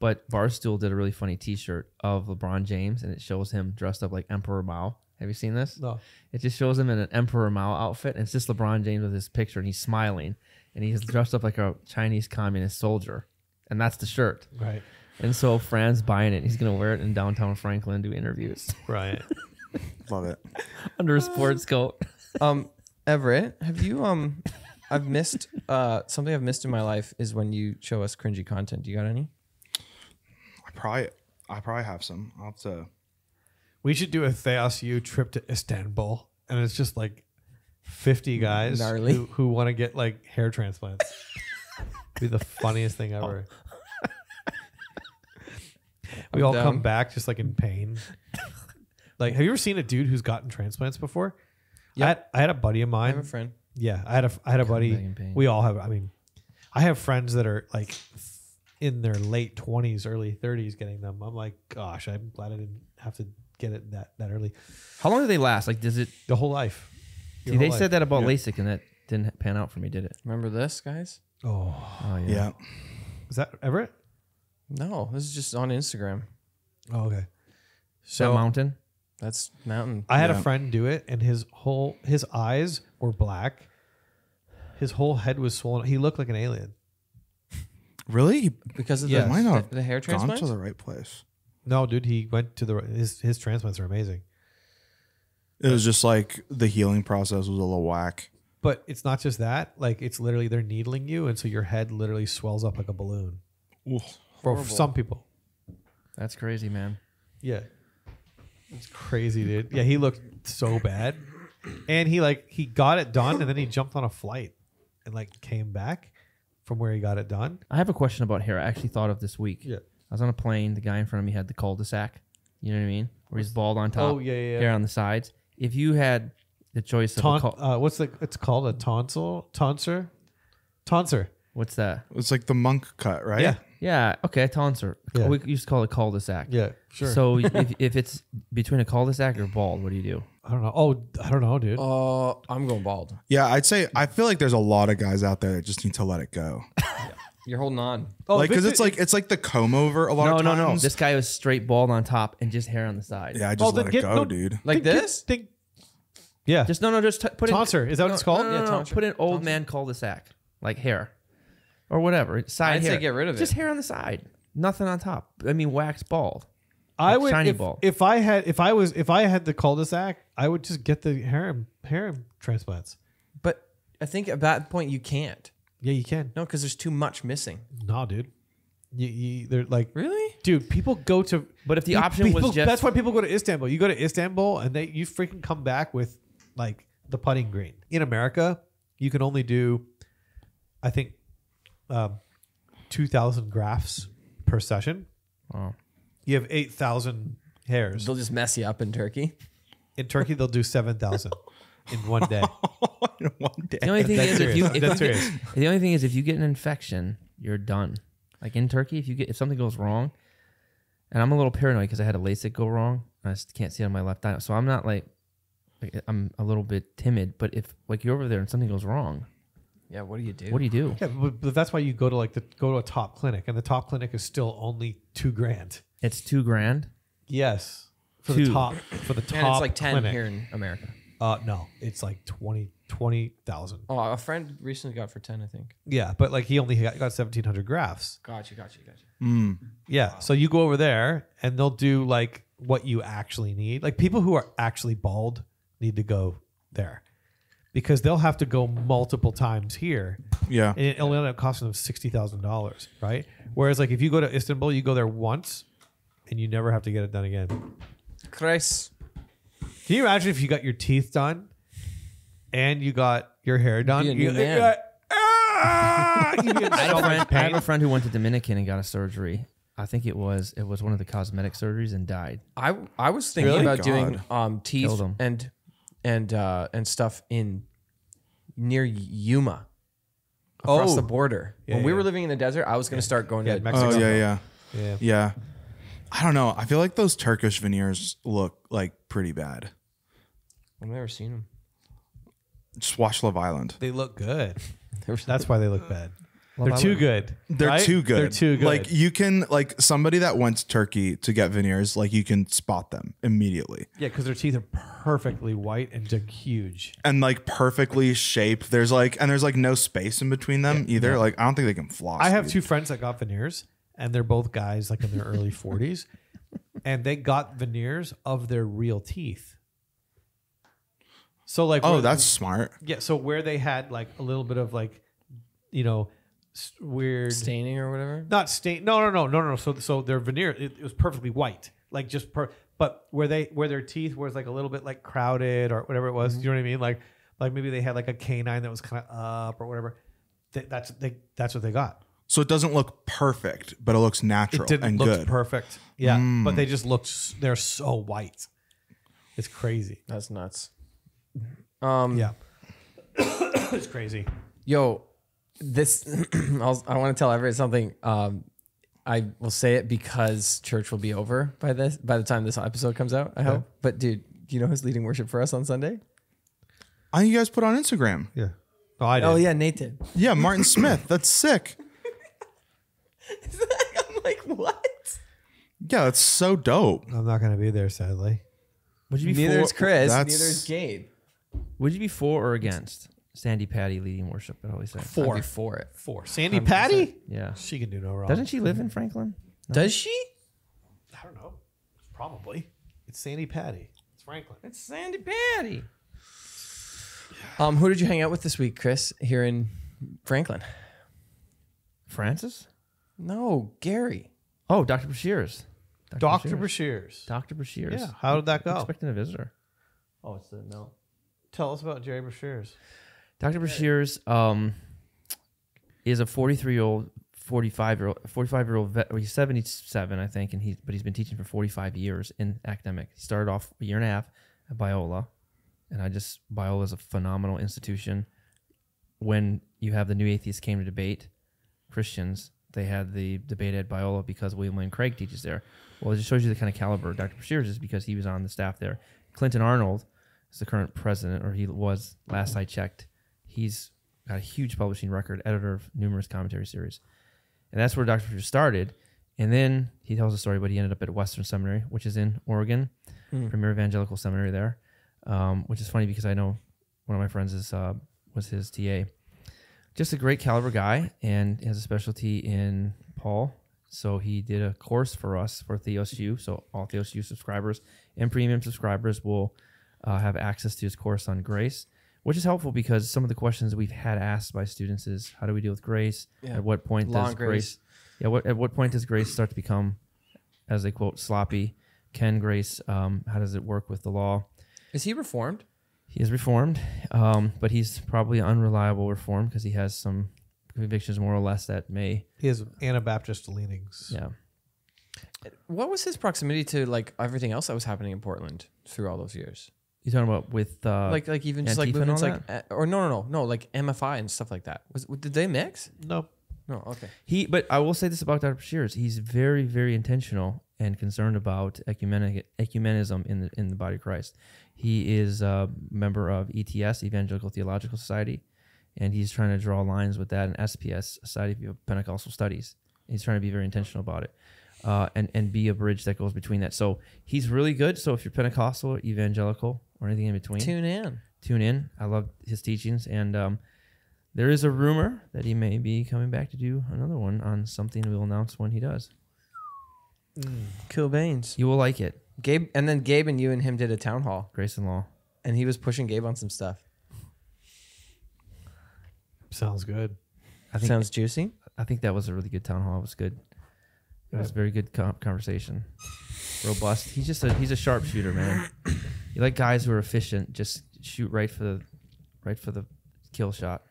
but Barstool did a really funny T-shirt of LeBron James, and it shows him dressed up like Emperor Mao. Have you seen this? No. It just shows him in an Emperor Mao outfit, and it's just LeBron James with his picture, and he's smiling, and he's dressed up like a Chinese communist soldier, and that's the shirt. Right. And so Fran's buying it. He's gonna wear it in downtown Franklin, do interviews Right. Love it. under a sports coat. Um, Everett, have you um, I've missed uh something I've missed in my life is when you show us cringy content. Do you got any? I probably I probably have some. I'll have to. We should do a Theos U trip to Istanbul, and it's just like fifty guys Gnarly. who, who want to get like hair transplants. Be the funniest thing ever. we all down. come back just like in pain. Like, have you ever seen a dude who's gotten transplants before? I, had, I had a buddy of mine. I have a friend. Yeah, I had a I had a buddy. in pain. We all have. I mean, I have friends that are like in their late twenties, early thirties, getting them. I'm like, gosh, I'm glad I didn't have to get it that that early. How long do they last? Like, does it? The whole life. Your See, they life. said that about Yeah. LASIK, and that didn't pan out for me, did it? Remember this, guys? Oh, Oh Yeah. is that Everett? No, this is just on Instagram. Oh, okay. So So mountain. That's mountain. I had a Yeah. friend do it, and his whole his eyes were black. His whole head was swollen. He looked like an alien. Really? because of Yes. the, Might not the, the hair Gone transplant. to the right place. No, dude, he went to the his his transplants are amazing. It was just like the healing process was a little whack. But it's not just that. Like it's literally they're needling you, and so your head literally swells up like a balloon. For some people. That's crazy, man. Yeah. It's crazy, dude. Yeah, he looked so bad. And he like he got it done and then he jumped on a flight and like came back from where he got it done. I have a question about hair. I actually thought of this week. Yeah. I was on a plane. The guy in front of me had the cul-de-sac. You know what I mean? Where he's bald on top, Oh, yeah, yeah, yeah. hair on the sides. If you had the choice of a Ton- cul- uh, what's the it's called a tonsil? Tonsor? Tonsor. what's that? It's like the monk cut, right? Yeah. Yeah, okay, a tonsor. Yeah. We used to call it cul-de-sac. Yeah, sure. So if, if it's between a cul-de-sac or bald, what do you do? I don't know. Oh, I don't know, dude. Uh, I'm going bald. Yeah, I'd say I feel like there's a lot of guys out there that just need to let it go. You're holding on. oh, like if because it's like it's like the comb over a lot No, of no, times. no. This guy was straight bald on top and just hair on the side. yeah, I just Oh, then let it get- go, no, dude. Like think- this? think- yeah. Just no, no. Just t- put it. Tonsor. Is that what no, it's called? No, no, Yeah, no, no. tonsor. Put an old man cul-de-sac, like hair, or whatever. Side I'd hair. say get rid of it. Just hair on the side. Nothing on top. I mean, wax bald. I Like would shiny if, ball. if I had if I was if I had the cul-de-sac, I would just get the hair hair transplants. But I think at that point you can't. Yeah, you can. No, because there's too much missing. Nah, dude. You, you they're like Really? dude, people go to But if the option was people- just- that's why people go to Istanbul. You go to Istanbul and they you freaking come back with like the putting green. In America, you can only do I think um 2000 grafts per session. Oh. You have 8000 hairs. They'll just mess you up in Turkey. In Turkey they'll do 7000 in one day. One day. The only thing That's is, if you, if That's you get, serious. the only thing is, if you get an infection, you're done. Like in Turkey, if you get if something goes wrong, and I'm a little paranoid because I had a LASIK go wrong, and I just can't see on my left eye, so I'm not like, like I'm a little bit timid. But if like you're over there and something goes wrong, Yeah, what do you do? what do you do? Yeah, but, but that's why you go to like the go to a top clinic, and the top clinic is still only two grand. It's two grand. Yes, for the top for the top. and it's like 10 clinic. here in America. Uh, no, it's like 20 20,000. Oh, a friend recently got for 10, I think. Yeah, but like he only got, got seventeen hundred grafts. Gotcha, gotcha, gotcha. Mm. Yeah, so you go over there and they'll do like what you actually need. Like people who are actually bald need to go there because they'll have to go multiple times here Yeah. and it'll end up costing them sixty thousand dollars, right? Whereas like if you go to Istanbul, you go there once and you never have to get it done again. Chris. Can you imagine if you got your teeth done and you got your hair done? be a new You- man. uh, ah! You'd be in I have, so a much friend, I have pain. a friend who went to Dominican and got a surgery. I think it was it was one of the cosmetic surgeries and died. I I was thinking Really? about God. doing um teeth Killed 'em. and and uh and stuff in near Yuma across Oh. the border. Yeah, when we yeah. were living in the desert, I was going to start going Yeah, to Mexico. Oh yeah, yeah, Yeah. yeah. I don't know. I feel like those Turkish veneers look like pretty bad. I've never seen them. Just watch Love Island. They look good. That's why they look bad. Love They're too Island. good. They're right? too good. They're too good. Like you can like somebody that went to Turkey to get veneers, like you can spot them immediately. yeah, because their teeth are perfectly white and just huge. And like perfectly shaped. There's like and there's like no space in between them either. Like I don't think they can floss. I have dude. two friends that got veneers, and they're both guys like in their early 40s, and they got veneers of their real teeth. So like, Oh, where- that's smart. yeah. So where they had like a little bit of like, you know, weird Staining or whatever. not stain. No, no, no, no, no. So so their veneer it, it was perfectly white, like just per. But where they where their teeth was like a little bit like crowded or whatever it was. Mm-hmm. You know what I mean? Like like maybe they had like a canine that was kind of up or whatever. They, that's they that's what they got. So it doesn't look perfect, but it looks natural It didn't and look good. perfect. Yeah, but they mm. just looked. They're so white. It's crazy. That's nuts. Um, Yeah, it's crazy. Yo, this I'll, I want to tell everyone something. Um, I will say it because church will be over by this by the time this episode comes out. I hope. But dude, do you know who's leading worship for us on Sunday? I you guys put on Instagram. Yeah. Oh, I did. Oh yeah, Nathan. Yeah, Martin Smith. That's sick. I'm like, what? Yeah, that's so dope. I'm not gonna be there, sadly. Would you be Neither for, is Chris. That's- Neither is Gabe. Would you be for or against Sandi Patty leading worship at Holy Saints? I'd be for it. Four. Sandi Patty. Yeah. She can do no wrong. Doesn't she live in Franklin? Does she? I don't know. Probably. It's Sandi Patty. It's Franklin. It's Sandi Patty. Um, who did you hang out with this week, Chris? Here in Franklin? Francis? No, Gary. Oh, Dr. Breshears. Doctor Breshears. Dr. Breshears. Yeah. How did that go? Expecting a visitor. Oh, it's the no. Tell us about Gerry Breshears. Dr. Breshears um, is a 43 year old, 45 year old, 45 year old vet. Well, he's 77, I think, and he's but he's been teaching for 45 years in academic. He started off a year and a half at Biola, and I just Biola is a phenomenal institution. When you have the New Atheists came to debate Christians, they had the debate at Biola because William Lane Craig teaches there. Well, it just shows you the kind of caliber Dr. Breshears is because he was on the staff there. Clinton Arnold is the current president, or he was last I checked. He's got a huge publishing record, editor of numerous commentary series. And that's where Dr. Fisher started. And then he tells a story, but he ended up at Western Seminary, which is in Oregon, Premier Evangelical Seminary there, um, which is funny because I know one of my friends is uh, was his TA. Just a great caliber guy, and has a specialty in Paul. So he did a course for us for Theos U. So all Theos U subscribers and premium subscribers will uh, have access to his course on grace, which is helpful because some of the questions we've had asked by students is how do we deal with grace? Yeah. At what point Law does grace? grace. Yeah. What at what point does grace start to become, as they quote, sloppy? Can grace? Um, how does it work with the law? Is he reformed? He is reformed, um, but he's probably unreliable reformed because he has some convictions more or less that may, He has Anabaptist leanings. yeah. What was his proximity to like everything else that was happening in Portland through all those years? You talking about with uh, like like even just like Antifa and movements all like or no no no no like MFI and stuff like that. Was did they mix? No. No, okay. He, but I will say this about Dr. Shears: he's very, very intentional and concerned about ecumenic, ecumenism in the in the body of Christ. He is a member of ETS, Evangelical Theological Society, and he's trying to draw lines with that and SPS, Society of Pentecostal Studies. He's trying to be very intentional about it, uh, and and be a bridge that goes between that. So he's really good. So if you're Pentecostal, evangelical, or anything in between, Tune in. tune in. I love his teachings, and um, there is a rumor that he may be coming back to do another one on something we'll announce when he does. Cool Baines. You will like it. Gabe and then Gabe and you and him did a town hall Grace and Law. and he was pushing Gabe on some stuff. Sounds good. I think Sounds juicy. I think that was a really good town hall. It was good. It was a very good conversation. Robust. He's just a he's a sharpshooter, man. You like guys who are efficient, just shoot right for the right for the kill shot.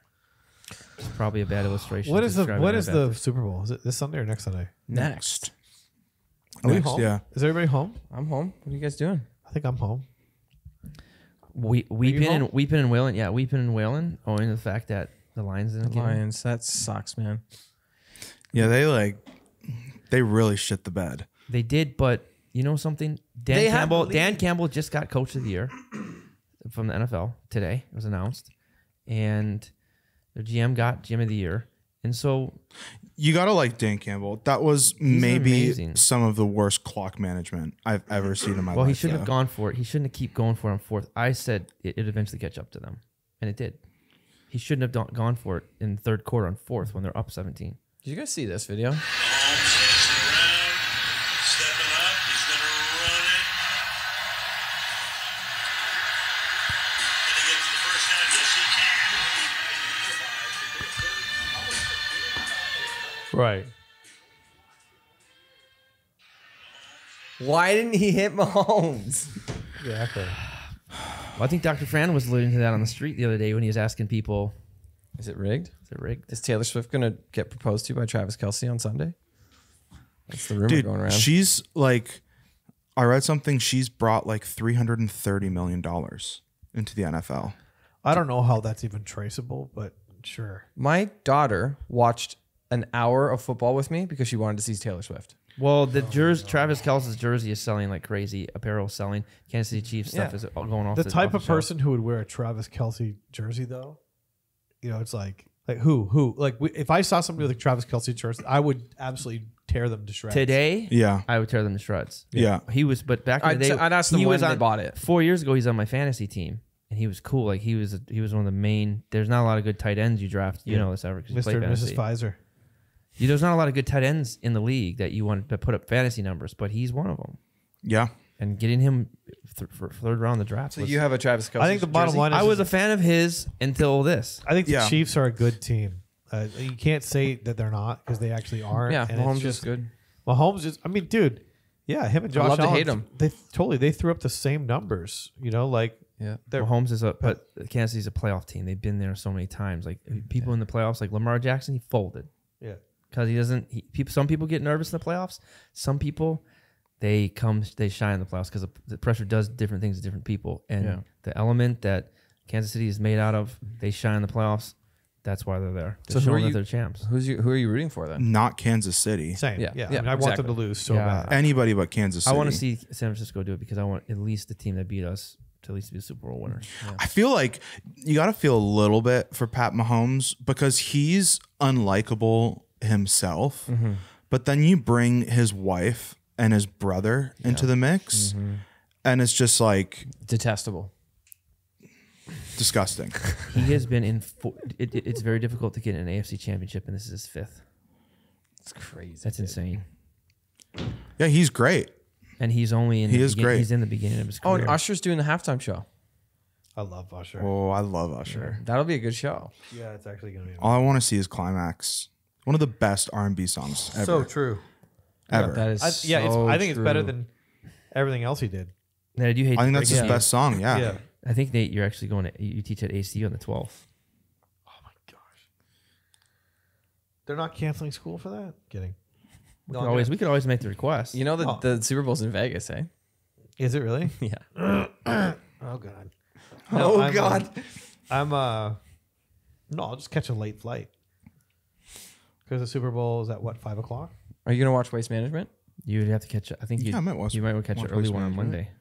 It's probably a bad illustration. What is the describe what an is the Anabaptist. Super Bowl? Is it this Sunday or next Sunday? Next. Are we Next, home? yeah. Is everybody home? I'm home. What are you guys doing? I think I'm home. We, weeping home? and weeping and wailing? Yeah, weeping and wailing, owing to the fact that the Lions didn't The get in. Lions. That sucks, man. Yeah, they like they really shit the bed. They did, but you know something? Dan They Campbell. the Dan. Campbell just got Coach of the Year from the NFL today. It was announced. and their GM got GM of the year, and so You gotta like Dan Campbell. That was maybe amazing- some of the worst clock management I've ever seen in my well, life. Well, he shouldn't have gone for it. He shouldn't have keep going for it on fourth. I said it would eventually catch up to them, and it did. He shouldn't have gone for it in third quarter on fourth when they're up 17. Did you guys see this video? Right. Why didn't he hit Mahomes? Exactly. Well, I think Dr. Fran was alluding to that on the street the other day when he was asking people, Is it rigged? "Is it rigged?" Is Taylor Swift gonna get proposed to by Travis Kelce on Sunday? That's the rumor Dude, going around. she's like, I read something. She's brought like three hundred and thirty million dollars into the NFL. I don't know how that's even traceable, but sure. My daughter watched an hour of football with me because she wanted to see Taylor Swift. Well, the jersey, Travis Kelce's jersey is selling like crazy. Apparel is selling. Kansas City Chiefs stuff Yeah. is all going off. The the type off of the shelf. person who would wear a Travis Kelce jersey, though, you know, it's like, like who, who, like, we, if I saw somebody with a Travis Kelce jersey, I would absolutely tear them to shreds. today, Yeah, I would tear them to shreds. yeah. He was, but back in the I'd day, s- I'd ask them he when was they on, bought it. Four years ago, he's on my fantasy team, and he was cool. Like he was, he was one of the main. There's not a lot of good tight ends you draft. You know this ever because you play Mr. and fantasy. Mrs. Pfizer. You- There's not a lot of good tight ends in the league that you want to put up fantasy numbers, but he's one of them. Yeah. And getting him th- for third round of the draft. So was- you have a Travis Kelce. I think the bottom jersey? line is, I was a fan of his until this. I think the Yeah. Chiefs are a good team. Uh, you can't say that they're not because they actually are. Yeah, and it's Mahomes is just good. Mahomes is. I mean, dude. Yeah, him and Josh. I love to hate him. They totally they threw up the same numbers. You know, like Yeah. they're Mahomes is a but Kansas City's a playoff team. They've been there so many times. Like people in the playoffs, like Lamar Jackson, he folded yeah. Because he doesn't. He, people, some people get nervous in the playoffs. Some people they come, they shine in the playoffs because the pressure does different things to different people. And Yeah. the element that Kansas City is made out of, they shine in the playoffs. That's why they're there. They're So who are showing that you- they're champs. Who's you? Who are you rooting for then? Not Kansas City. Same. Yeah, Yeah. yeah, I mean, I want them to lose so Yeah. bad. Anybody but Kansas City. I want to see San Francisco do it because I want at least the team that beat us to at least be a Super Bowl winner. I feel like you got to feel a little bit for Pat Mahomes because he's unlikable himself. Mm-hmm. But then you bring his wife and his brother into the mix, Mm-hmm. and it's just like Detestable. disgusting. He has been in. Four, it, it- it's very difficult to get an AFC championship, and this is his fifth. It's crazy. That's insane. yeah, he's great. And he's only in. He the is begin- great. He's in the beginning of his Oh, and Usher's doing the halftime show. I love Usher. Oh, I love Usher. That'll be a good show. yeah, it's actually gonna be All I want to see is climax. One of the best R and B songs ever. so true. ever. That is I, yeah, so it's, I think it's better than everything else he did. Nate, I do hate. I think that's his it best song. Yeah. Yeah. I think Nate, you're actually going to. You teach at ACU on the 12th. Oh my gosh. They're not canceling school for that. Kidding. We could always we could always make the request. You know the, Oh. the Super Bowl's in Vegas, eh? Is it really? Yeah. Oh god. Oh, I'm, God. uh, I'm uh no, I'll just catch a late flight. Because the Super Bowl is at what five o'clock? Are you gonna watch Waste Management? You'd have to catch. I think Yeah, you I might watch- you might want to catch watch an early Waste one on Management. Monday.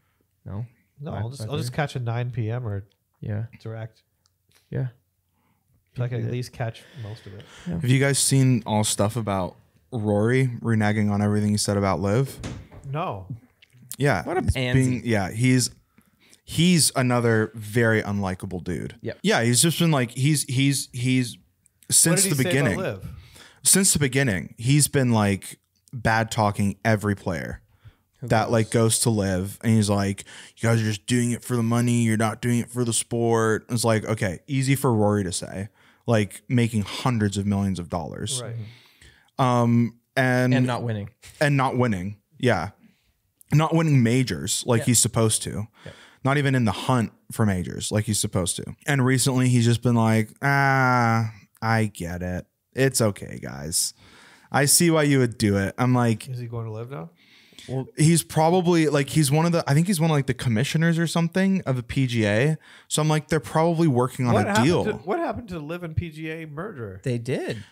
No. No, Five- I'll just five I'll just thirty? catch a nine p.m. or Yeah. direct. Yeah. So I can at least catch most of it. Have you guys seen all stuff about Rory reneging on everything he said about Liv? No. Yeah. What a he's pansy. yeah, he's he's another very unlikable dude. Yep. Yeah, he's just been like he's he's he's What since did the he say about beginning. Liv? Since the beginning, he's been like bad talking every player that like goes to Liv and he's like, You guys are just doing it for the money, you're not doing it for the sport. It's like, okay, easy for Rory to say. Like making hundreds of millions of dollars. Right. Um and And not winning. and not winning. Yeah. Not winning majors like he's supposed to. Not even in the hunt for majors like he's supposed to. And recently he's just been like, ah, I get it. It's okay, guys. I see why you would do it. I'm like, Is he going to Liv now? Well, he's probably like he's one of the I think he's one of like the commissioners or something of the PGA. So I'm like, they're probably working on a deal. to what happened to the Liv and PGA merger? They did.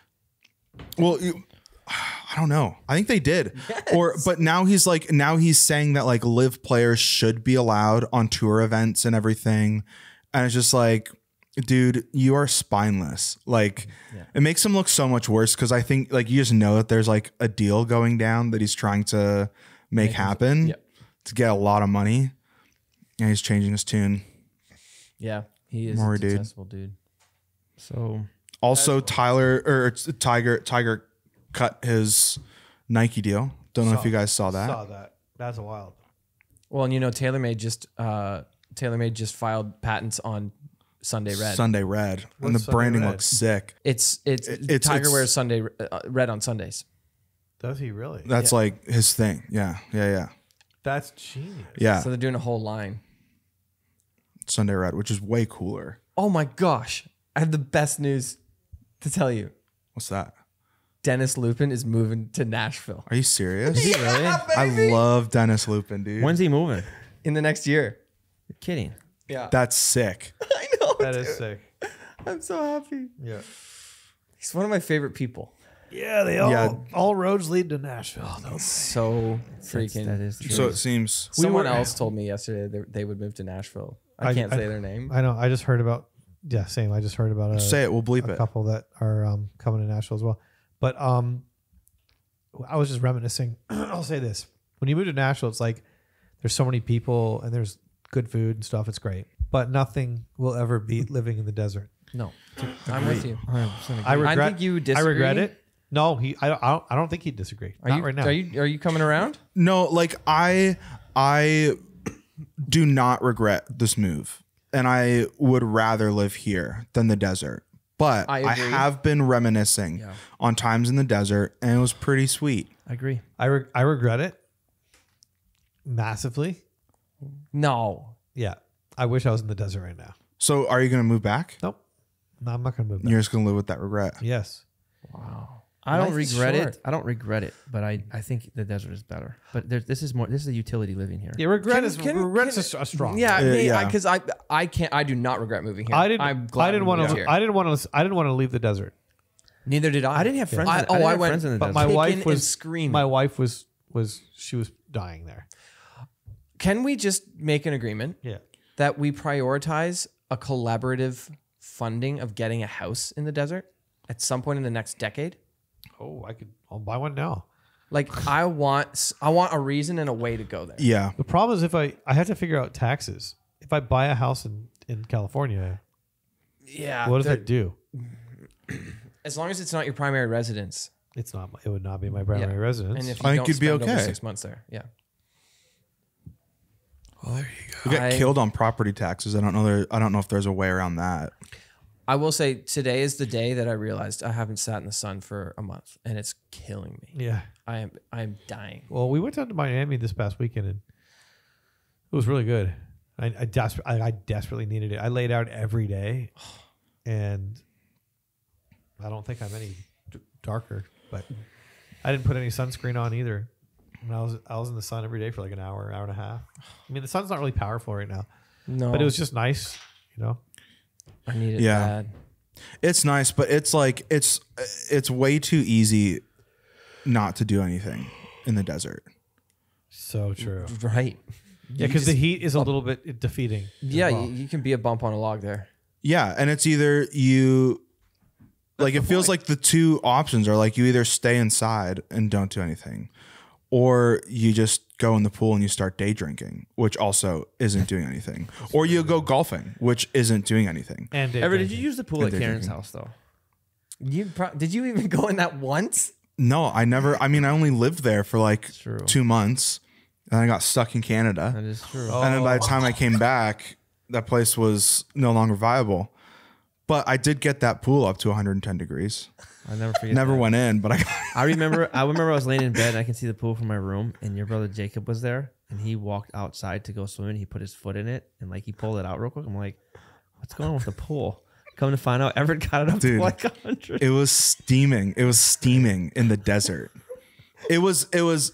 Well, you, I don't know. I think they did. Or but now he's like now he's saying that like Liv players should be allowed on tour events and everything. And it's just like dude, you are spineless. Like, it makes him look so much worse because I think like you just know that there's like a deal going down that he's trying to make happen Yep. to get a lot of money, and he's changing his tune. Yeah, he is Maury, a dude. successful dude. So Also, Tyler or Tiger Tiger cut his Nike deal. Don't know if you guys saw that. Saw that. That's wild. Well, and you know, TaylorMade just uh, TaylorMade just filed patents on Sunday Red. Sunday Red, and the Sunday branding Red? looks sick. it's it's it's- Tiger it's- wears Sunday uh, Red on Sundays. Does he really? That's like his thing. Yeah, yeah, yeah, That's genius. yeah. So they're doing a whole line. Sunday Red, which is way cooler. Oh my gosh, I have the best news to tell you. What's that? Dennis Lupin is moving to Nashville Are you serious? really, I love Dennis Lupin, dude. when's he moving? in the next year. You're kidding. Yeah, That's sick. I know. That is sick. I'm so happy. Yeah. He's one of my favorite people. Yeah, they all Yeah. all roads lead to Nashville. So freaking. That is true. So it seems. Someone were- else told me yesterday they, they would move to Nashville. I, I- can't I- say their name. I know. I just heard about. Yeah, same. I just heard about a, Say it. We'll bleep a it. couple that are um, coming to Nashville as well. But um, I was just reminiscing. I'll say this: when you move to Nashville, it's like there's so many people and there's good food and stuff. It's great, but nothing will ever beat living in the desert. No, I'm with you. 100% I agree. regret. think you I regret it. No, he. I. I don't, I don't think he'd disagree. Are Not you, right now. Are you are you coming around? No, like I, I do not regret this move, and I would rather live here than the desert. But I I, agree. have been reminiscing on times in the desert, and it was pretty sweet. I agree. I. Re- I regret it massively. No. Yeah. I wish I was in the desert right now. So, are you going to move back? Nope. No, I'm not going to move. Back. You're just going to live with that regret. Yes. Wow. I don't Life is regret short. it. I don't regret it, but I, I think the desert is better. But there, this is more. This is a utility living here. Yeah, regret Can- is can- regret can- is a, a strong. Yeah, Uh, yeah. because I, I can't I do not regret moving here. I didn't. I'm glad I didn't we want moved to. here. I didn't want to. I didn't want to leave the desert. Neither did I. I didn't have friends. I, in- oh, didn't I, have went. friends in the But desert. my Kicking wife and was screaming. My wife was was she was dying there. Can we just make an agreement Yeah. That we prioritize a collaborative funding of getting a house in the desert at some point in the next decade? Oh, I could. I'll buy one now. Like I want I want a reason and a way to go there. Yeah. The problem is if I I have to figure out taxes. If I buy a house in in California, Yeah. what does the- that do? As long as it's not your primary residence. It's not. It would not be my primary residence. And if you I think don't you'd be spend over okay. six months there. Yeah. Well, there you get I- killed on property taxes. I don't know. There. I don't know if there's a way around that. I will say today is the day that I realized I haven't sat in the sun for a month and it's killing me. yeah. I am I am dying. Well, we went down to Miami this past weekend and it was really good. I I, desper- I, I desperately needed it. I laid out every day, and I don't think I'm any d- darker, but I didn't put any sunscreen on either. And I was I was in the sun every day for like an hour, hour and a half. I mean, the sun's not really powerful right now, No. but it was just nice, you know. I need it Yeah. bad. It's nice, but it's like it's it's way too easy not to do anything in the desert. So true. Right. Yeah, because the heat is a little bit defeating. Yeah, well. you, you can be a bump on a log there. Yeah, and it's either you like it feels like the two options are like you either stay inside and don't do anything or you just go in the pool and you start day drinking, which also isn't doing anything. Or you go golfing, which isn't doing anything. And Ever did you use the pool at Karen's drinking. house though? You pro- did you even go in that once? No, I never I mean I only lived there for like true. 2 months and I got stuck in Canada. That is true. Oh. And then by the time I came back, that place was no longer viable. But I did get that pool up to 110 degrees. I never forget. Never that. went in, but I I remember. I remember I was laying in bed. and I can see the pool from my room, and your brother Jacob was there, and he walked outside to go swimming. He put his foot in it, and like he pulled it out real quick. I'm like, "What's going on with the pool?" Come to find out, Everett got it up Dude. to like a hundred. it was steaming. It was steaming in the desert. It was it was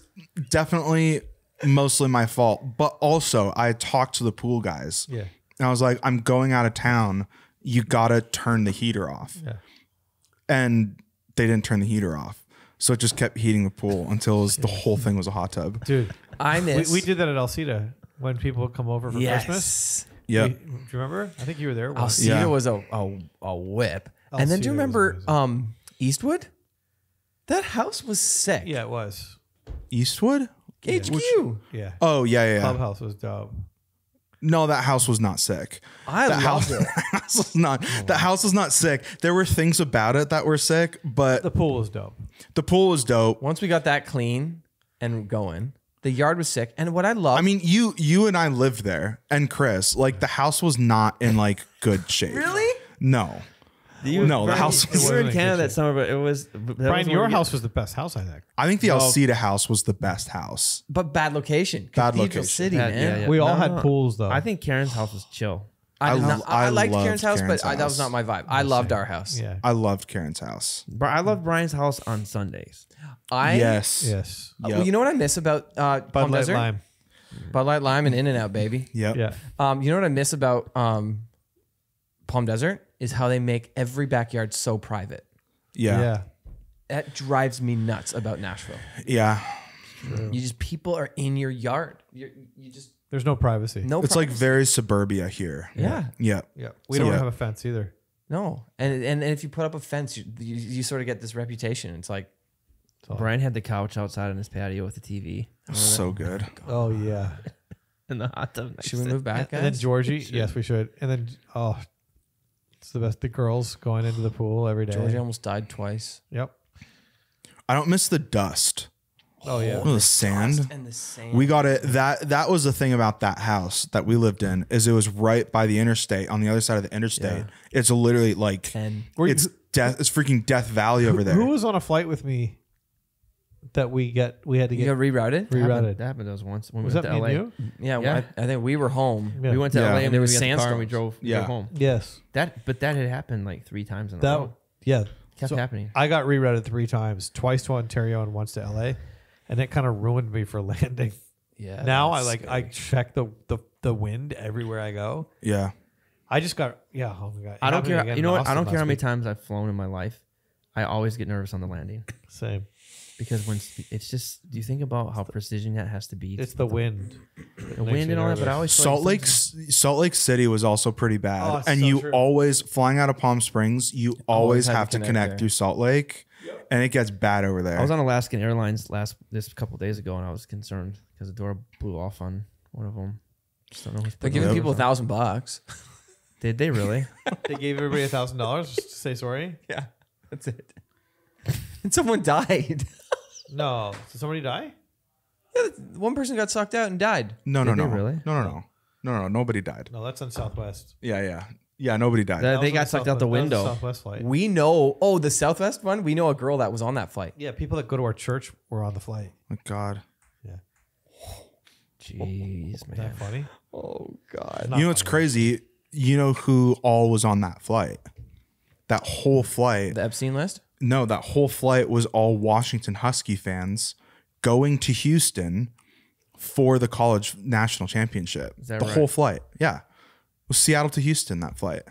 definitely mostly my fault, but also I talked to the pool guys. Yeah. And I was like, I'm going out of town. You gotta turn the heater off. Yeah. And they didn't turn the heater off. So it just kept heating the pool until was, the whole thing was a hot tub. Dude, I we, miss. we did that at Alcida when people would come over for Christmas. Yeah. Do you remember? I think you were there. once. Alcida Yeah. was a, a, a whip. and then do you remember um, Eastwood? That house was sick. Yeah, it was. Eastwood? HQ. Yeah. Oh yeah, yeah. yeah. Clubhouse was dope. No, that house was not sick. I that loved house, it. that house was not. That house was not sick. There were things about it that were sick, but The pool was dope. the pool was dope. Once we got that clean and going, the yard was sick. And what I love, I mean, you you and I lived there, and Chris. Like the house was not in like good shape. really? No. You, No, the Brian, house You was- were in Canada that summer, but it was. that Brian, was your house was the best house, I think. I think the Alcida house was the best house. But bad location. Bad Cathedral location. City, Bad- man. yeah, yeah. We all No, had no. pools though. I think Karen's house was chill. I, I not, I, I liked loved Karen's house, Karen's but I, that was not my vibe. I loved our house. yeah. I loved Karen's house. But I loved Brian's house on Sundays. I yes. Yes. Uh, Yep. well, you know what I miss about uh, Bud Palm Light Desert? Lime. Bud Light Lime and In and Out, baby. Yep. Yeah. Um, you know what I miss about um, Palm Desert is how they make every backyard so private. Yeah. Yeah. That drives me nuts about Nashville. Yeah. You just people are in your yard. You're, you just There's no privacy. no. It's like very suburbia here. yeah. Yeah. Yeah. We So- don't Yeah. have a fence either. No, and, and and if you put up a fence, you, you you sort of get this reputation. It's like Brian had the couch outside on his patio with the TV So good. Oh yeah. and the hot tub. should we move back? And then? Georgie, yes, we should. And then oh, it's the best. The girls going into the pool every day. Georgie almost died twice. Yep. I don't miss the dust. Oh yeah. Oh, the sand. And the same. We got it. That that was the thing about that house that we lived in is it was right by the interstate on the other side of the interstate. It's literally like Ten. It's death. It's freaking Death Valley over there. Who was on a flight with me that we get we had to You get got rerouted. That happened- rerouted? That happened to us once when we Was went that to me LA. and you? Yeah, Yeah. well, I, I think we were home. Yeah. We went to Yeah. LA and There we was got the car and we sandstorms. drove, Yeah. drove home. Yes. That, but that had happened like three times in a That row. yeah. Kept So happening. I got rerouted three times, twice to Ontario and once to LA, and it kind of ruined me for landing. Yeah. now I that's like I check the, the the wind everywhere I go. Yeah. I just got yeah. Oh my god. It I don't happened care. again You know what? I Austin don't care how many week. times I've flown in my life. I always get nervous on the landing Same. Because when it's just. Do you think about how precision that has to be? It's the wind. the wind and all that. But I always feel Salt like Lake Salt Lake City was also pretty bad. Oh, it's and so you true. always flying out of Palm Springs, you always, had have to connect connect there. through Salt Lake. And it gets bad over there. I was on Alaskan Airlines last this couple days ago, and I was concerned because the door blew off on one of them. Just don't know who's They're putting giving the people a doors on. thousand bucks. Did they really? They gave everybody a thousand dollars to say sorry. Yeah, that's it. and someone died. No. Did somebody die? Yeah, One person got sucked out and died. no, no, Did they no. really? No, no, no. No, no, nobody died. No, that's on Southwest. Yeah, yeah. Yeah, nobody died. That- That they was on got sucked out the Southwest- that was a window. Southwest flight. We know. Oh, the Southwest one. We know a girl that was on that flight. Yeah, people that go to our church were on the flight. My God. Yeah. Jeez, Is man. that funny? Oh God. you know what's crazy? You know who all was on that flight? That whole flight. The Epstein list. No, that whole flight was all Washington Husky fans going to Houston for the college national championship. that the right? whole flight. Yeah. It was Seattle to Houston, that flight.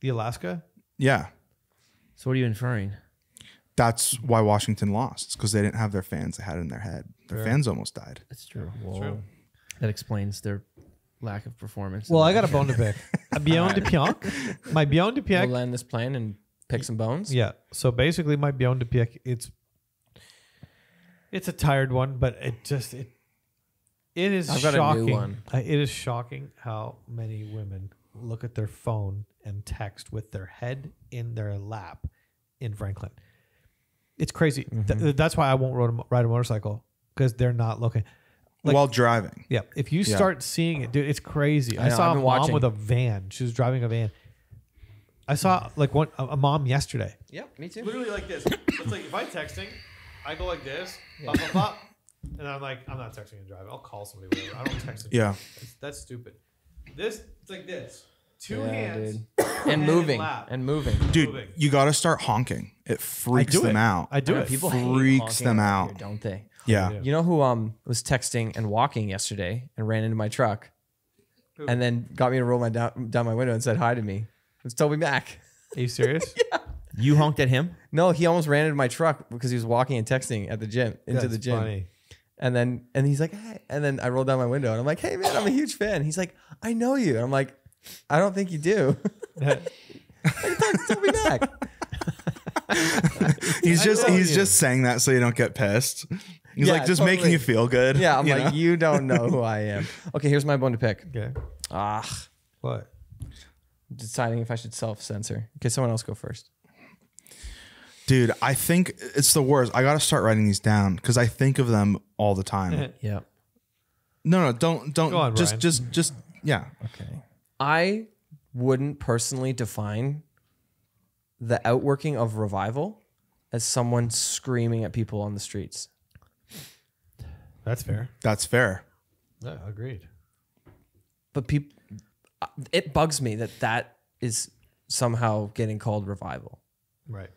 The Alaska? Yeah. So what are you inferring? That's why Washington lost. It's because they didn't have their fans they had in their head. Their fans almost died. That's true. true. That explains their lack of performance. Well, I got a bone to pick. A Beyond de Pionk. My Beyond de We'll land this plane and pick some bones. Yeah. So basically, my Beyond de Pionk, it's it's a tired one, but it just it it is I've got a new shocking. one. Uh, It is shocking how many women look at their phone and text with their head in their lap in Franklin. It's crazy. Mm-hmm. Th- that's why I won't ride a, ride a motorcycle because they're not looking. Like- While driving. Yeah, if you Yeah. start seeing it, dude, it's crazy. I, I know, saw I've a mom watching. with a van. She was driving a van. I saw like one a, a mom yesterday. Yep. Me too. Literally like this. It's like if I'm texting, I go like this, pop, pop, pop, and I'm like, I'm not texting and driving. I'll call somebody. Whatever. I don't text. And Yeah. That's, that's stupid. This it's like this. Two Yeah, hands dude. And moving and moving. Dude, Moving. you got to start honking. It freaks them it. out. I do I know it. people freaks them out. here, don't they? yeah. Yeah. You know who um was texting and walking yesterday and ran into my truck, Who? and then got me to roll my down, down my window and said hi to me. It was TobyMac. Are you serious? yeah. You honked at him. No, he almost ran into my truck because he was walking and texting at the gym into the That's gym. funny. And then and he's like, hey. And then I rolled down my window and I'm like, hey man, I'm a huge fan. He's like, I know you. And I'm like, I don't think you do. Toby Mac. He's just he's you. just saying that so you don't get pissed. He's Yeah, like just totally. making you feel good. Yeah, I'm you like, know? you don't know who I am. Okay, here's my bone to pick. Okay. Ah, What? Deciding if I should self censor. Okay, someone else go first. dude. I think it's the worst. I got to start writing these down because I think of them all the time. Yeah. no, no, don't don't Go on, just Brian. just just yeah. Okay. I wouldn't personally define the outworking of revival as someone screaming at people on the streets. That's fair. That's fair. Yeah, agreed. But people, it bugs me that that is somehow getting called revival. Right.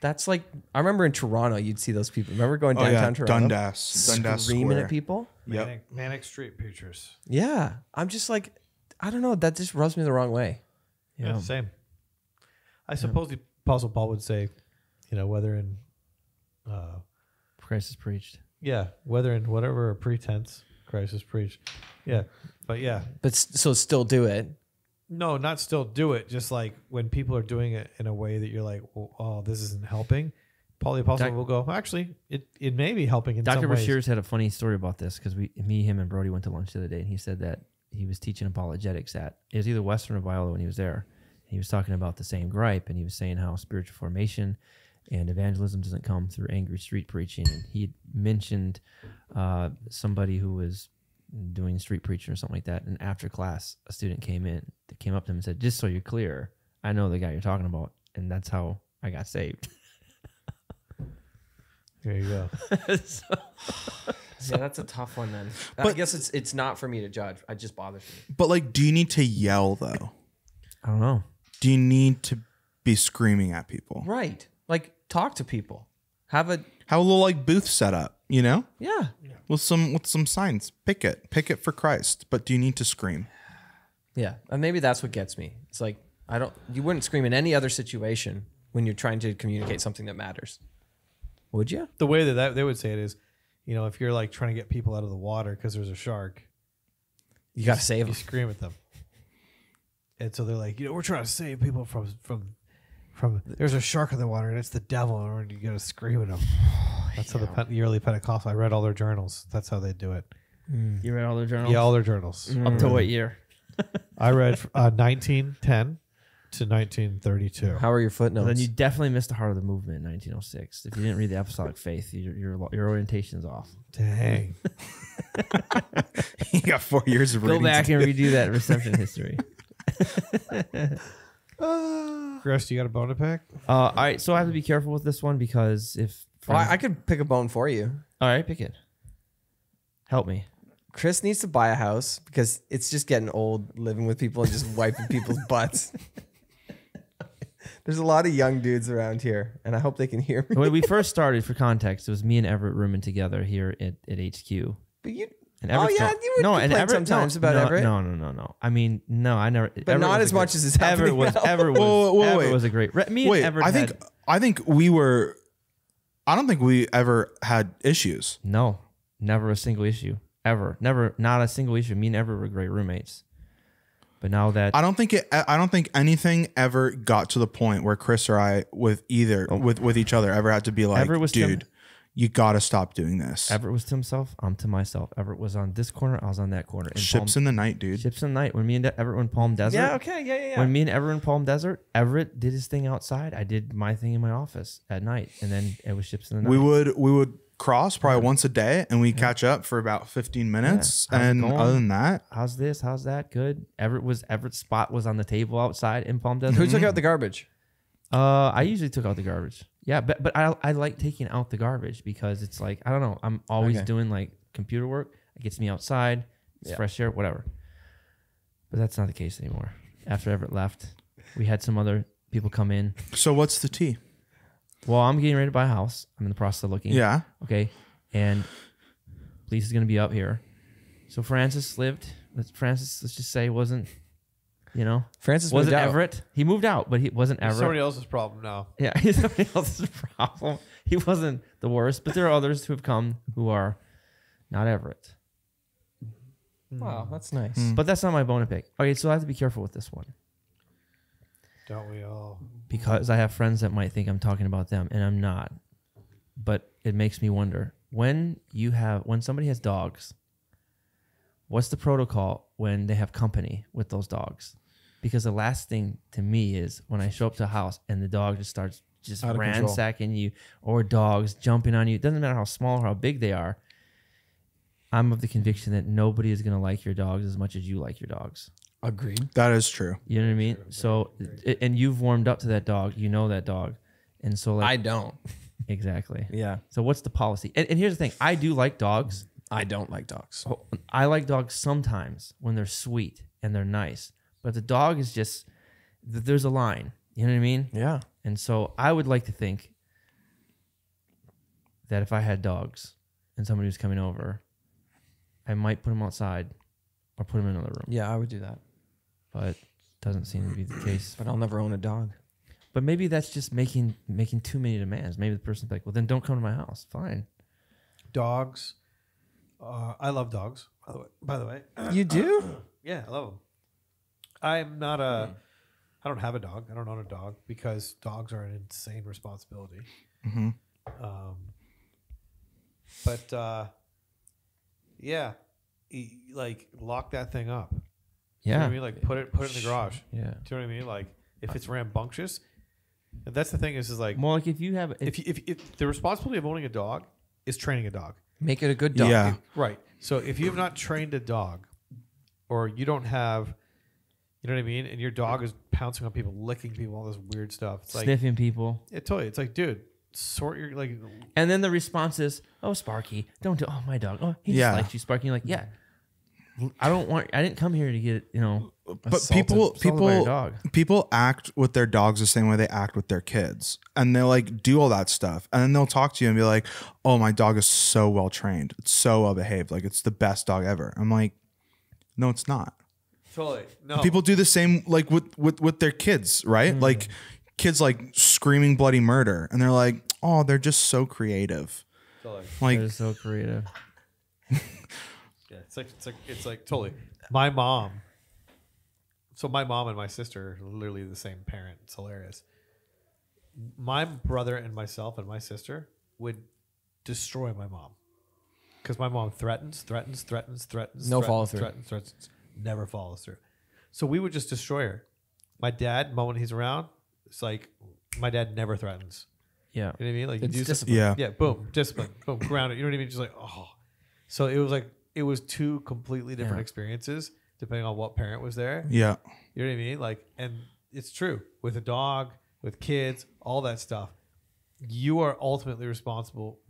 That's like I remember in Toronto, you'd see those people. Remember going Oh downtown yeah, Toronto, Dundas, Dundas screaming Square. at people. Yep. Manic, manic street preachers. Yeah, I'm just like, I don't know. That just rubs me the wrong way. Yeah, Yeah. same. I suppose the Apostle Paul would say, you know, whether in, uh, Christ is preached. yeah, whether in whatever pretense Christ is preached. Yeah, but yeah, But so still do it. no, not still do it. Just like when people are doing it in a way that you're like, well, oh, this isn't helping. Paul the Apostle Doc- will go. Actually, it, it may be helping in Dr. some ways. Breshears had a funny story about this because we, me, him, and Brody went to lunch the other day, and he said that he was teaching apologetics at it was either Western or Biola when he was there. He was talking about the same gripe, and he was saying how spiritual formation and evangelism doesn't come through angry street preaching. And he mentioned uh, somebody who was doing street preaching or something like that. And after class, a student came in, that came up to him and said, "Just so you're clear, I know the guy you're talking about, and that's how I got saved." There you go. Yeah, that's a tough one then. I guess it's it's not for me to judge. It just bothers me. But like, do you need to yell though? I don't know. Do you need to be screaming at people? Right. Like talk to people. Have a Have a little like booth set up, you know, yeah. with some with some signs. Pick it, pick it for Christ. But do you need to scream? Yeah. And maybe that's what gets me. It's like I don't you wouldn't scream in any other situation when you're trying to communicate something that matters. Would you? the way that, that they would say it is, you know, if you're like trying to get people out of the water because there's a shark, You got to save them. you scream at them. And so they're like, you know, we're trying to save people from from from. There's a shark in the water, and it's the devil, and you got to scream at them. That's how the Pen- yearly Pentecostal. I read all their journals. That's how they do it. You read all their journals? Yeah, all their journals. Up to what year? I read uh, 1910 to 1932. How are your footnotes? then you definitely missed the heart of the movement in 1906. If you didn't read the Apostolic Faith, your your, your orientation's off. Dang. you got four years of Go reading. back to and do. redo that reception history. Chris, you got a bone to pick? Uh, all right, so I have to be careful with this one because if Well, I, I could pick a bone for you. all right, pick it. Help me. Chris needs to buy a house because it's just getting old living with people and just wiping people's butts. There's a lot of young dudes around here, and I hope they can hear me. When we first started, for context, it was me and Everett rooming together here at, at HQ. But you, And oh yeah, not- you would no, and complain Everett, sometimes no, about no, Everett. No, no, no, no. I mean, no, I never. But not as much as is Everett was. now. Everett was. Whoa, whoa, whoa, Everett wait. was a great. re- Me Wait, and Everett I think had- I think we were. I don't think we ever had issues. No, never a single issue. Ever. Never, not a single issue. Me and Everett were great roommates. But now that I don't think it. I don't think anything ever got to the point where Chris or I, with either oh. with with each other, ever had to be like, Everett was Tim- dude, you got to stop doing this. Everett was to himself, I'm to myself. Everett was on this corner, I was on that corner. In Ships Palm, in the night, dude. Ships in the night. When me and De- Everett were in Palm Desert. Yeah, okay, yeah, yeah, yeah. When me and Everett were in Palm Desert, Everett did his thing outside. I did my thing in my office at night. And then it was ships in the night. We would we would cross probably once a day, and we catch up for about fifteen minutes. How's it And other than that, How's this? How's that? Good. Everett was Everett's spot was on the table outside in Palm Desert. Who took out the garbage? Uh, I usually took out the garbage. Yeah, but but I I like taking out the garbage because it's like I don't know. I'm always Okay. doing like computer work. It gets me outside. It's Yeah. fresh air, whatever. But that's not the case anymore. After Everett left, we had some other people come in. so what's the tea? Well, I'm getting ready to buy a house. I'm in the process of looking. Yeah, Okay. And police is gonna be up here. So Francis lived. let's- Francis, let's just say, wasn't. You know, Francis wasn't moved out. Everett. He moved out, but he wasn't Everett. Somebody else's problem now. Yeah, he's somebody else's problem. He wasn't the worst, but there are others who have come who are not Everett. Hmm. Wow, that's hmm. nice. But that's not my bone to pick. Okay, so I have to be careful with this one Don't we all? because I have friends that might think I'm talking about them, and I'm not. But it makes me wonder when you have when somebody has dogs. What's the protocol when they have company with those dogs? Because the last thing to me is when I show up to a house and the dog just starts just Out control. ransacking you, or dogs jumping on you. It doesn't matter how small or how big they are. I'm of the conviction that nobody is going to like your dogs as much as you like your dogs. Agreed. That is true. You know what I mean? So, i- and you've warmed up to that dog. You know that dog, and so like I don't. exactly. Yeah, So what's the policy? And, and here's the thing: I do like dogs. I don't like dogs. Oh, I like dogs sometimes when they're sweet and they're nice, but the dog is just there's a line. You know what I mean? Yeah. And so I would like to think that if I had dogs and somebody was coming over, I might put them outside or put them in another room. Yeah, I would do that. But doesn't seem to be the case. But I'll never own a dog. But maybe that's just making making too many demands. Maybe the person's like, well, then don't come to my house. Fine. Dogs. Uh, I love dogs. By the way, by the way, You do? yeah, I love them. I'm not a. I don't have a dog. I don't own a dog because dogs are an insane responsibility. Um, but uh, yeah, e- like lock that thing up. You know Yeah. what I mean? Like put it put it in the garage. Yeah. Do you know what I mean? Like if it's rambunctious, and that's the thing is is like Well, like if you have, if, if, you- if if the responsibility of owning a dog is training a dog. Make it a good dog. Yeah. Right. So if you have not trained a dog, or you don't have, you know what I mean, and your dog is pouncing on people, licking people, all this weird stuff. It's like, sniffing people, yeah, totally. It's like, dude, sort your like. and then the response is, "Oh, Sparky, don't do. Oh, my dog. Oh, he Yeah. just likes you, Sparky." You're like, yeah. I don't want. I didn't come here to get you know. But Assaulted- people, assaulted people, dog. people act with their dogs the same way they act with their kids, and they'll like do all that stuff, and then they'll talk to you and be like, "Oh, my dog is so well trained. It's so well behaved. Like it's the best dog ever." I'm like, "No, it's not." Totally. No. People do the same like with with with their kids, right? Mm-hmm. Like kids like screaming bloody murder, and they're like, "Oh, they're just so creative." Totally. Like, They're so creative. Yeah. It's like it's like it's like totally. My mom. So my mom and my sister are literally the same parent. It's hilarious. My brother and myself and my sister would destroy my mom because my mom threatens, threatens, threatens, threatens. No threatens, follow-through. Threatens, threatens, never follows through. So we would just destroy her. My dad, moment he's around, it's like my dad never threatens. Yeah. You know what I mean? Like you It's do discipline. yeah, yeah, boom, discipline, boom, grounded. You know what I mean? Just like, oh. So it was like it was two completely different Yeah. experiences depending on what parent was there. yeah, You know what I mean? Like, and it's true with a dog, with kids, all that stuff. You are ultimately responsible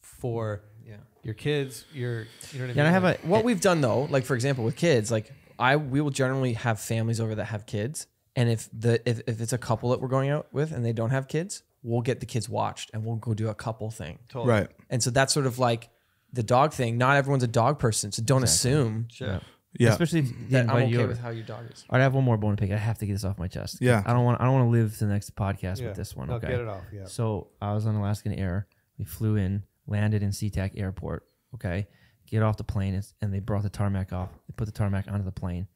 for Yeah. your kids. Your, you know what I mean? Yeah, and I have Like, a What we've done though, like for example with kids, like I we will generally have families over that have kids, and if the if, if it's a couple that we're going out with and they don't have kids, we'll get the kids watched and we'll go do a couple thing. totally. right, And so that's sort of like the dog thing. Not everyone's a dog person, so don't assume Sure. yeah. especially if they that I'm okay you with how your dog is. All right, I have one more bone to pick. I have to get this off my chest. Yeah. I don't want. I don't want to live to the next podcast Yeah. with this one. No, okay. get it off. Yeah. So I was on Alaskan Air. We flew in, landed in SeaTac Airport. Okay, get off the plane, and they brought the tarmac off. They put the tarmac onto the plane,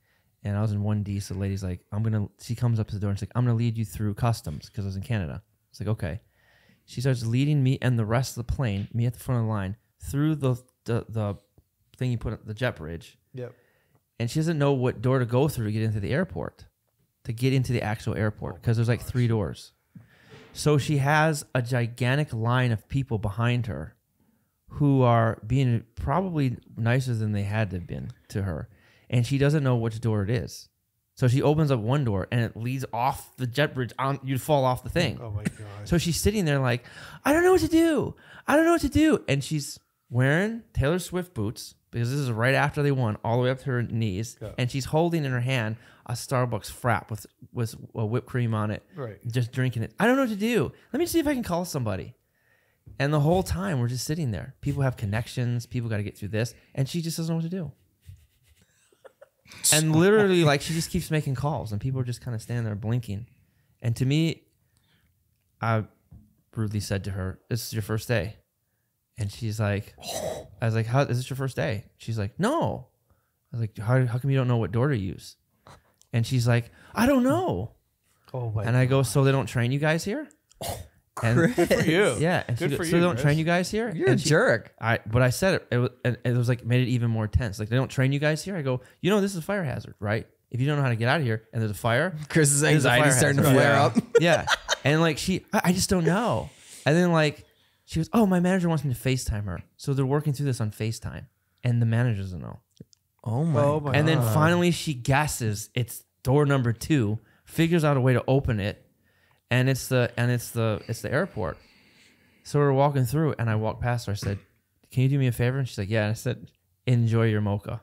and I was in one D. So the lady's like, "I'm gonna." She comes up to the door and she's like, "I'm gonna lead you through customs because I was in Canada." It's like, okay. She starts leading me and the rest of the plane, me at the front of the line, through the the, the thing you put the jet bridge Yep. and she doesn't know what door to go through to get into the airport, to get into the actual airport oh because there's like three doors. So she has a gigantic line of people behind her who are being probably nicer than they had to have been to her, and she doesn't know which door it is. So she opens up one door and it leads off the jet bridge. On you'd fall off the thing. Oh my god. So she's sitting there like, I don't know what to do. I don't know what to do. And she's wearing Taylor Swift boots because this is right after they won, all the way up to her knees. Yeah. And she's holding in her hand a Starbucks frap with with a whipped cream on it, Right. just drinking it. I don't know what to do. Let me see if I can call somebody. And the whole time we're just sitting there. People have connections. People got to get through this, and she just doesn't know what to do. And literally, like she just keeps making calls, and people are just kind of standing there blinking. And to me, I rudely said to her, "This is your first day," and she's like, "I was like, how is this your first day?" She's like, "No." I was like, how, how come you don't know what door to use? And she's like, I don't know. Oh And I go, so they don't train you guys here? And, Good for you. yeah. And Good go, for so they you, don't Chris. train you guys here? You're a she- jerk. I but I said it, it was, and it was like made it even more tense. Like they don't train you guys here. I go, you know, this is a fire hazard, right? If you don't know how to get out of here and there's a fire, Chris's It is a anxiety fire starting to hazard. flare Yeah. up. yeah. And like she, I, I just don't know. And then like she goes, oh, my manager wants me to FaceTime her, so they're working through this on FaceTime, and the manager doesn't know. Oh my. Oh my And then finally she guesses it's door number two, figures out a way to open it, and it's the and it's the it's the airport. So we're walking through, and I walked past her. I said, "Can you do me a favor?" And she's like, "Yeah." And I said, "Enjoy your mocha."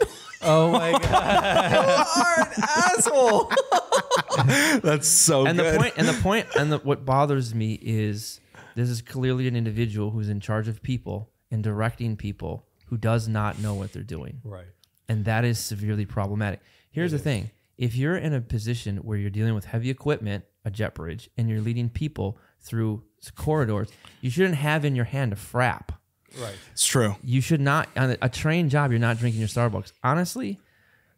Oh my god. you are an asshole. That's so and good. the point and the point and the, what bothers me is this is clearly an individual who's in charge of people and directing people who does not know what they're doing. right. and that is severely problematic. Here's the thing: if you're in a position where you're dealing with heavy equipment, a jet bridge, and you're leading people through corridors, you shouldn't have in your hand a frap. Right. it's true. You should not on a, a train job. You're not drinking your Starbucks. Honestly,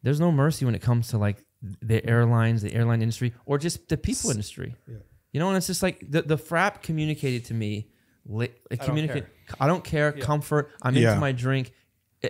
there's no mercy when it comes to like the airlines, the airline industry, or just the people industry. Yeah. You know, and it's just like the the frap communicated to me. Li- it communicate. I don't care. Comfort. I'm Yeah. into my drink,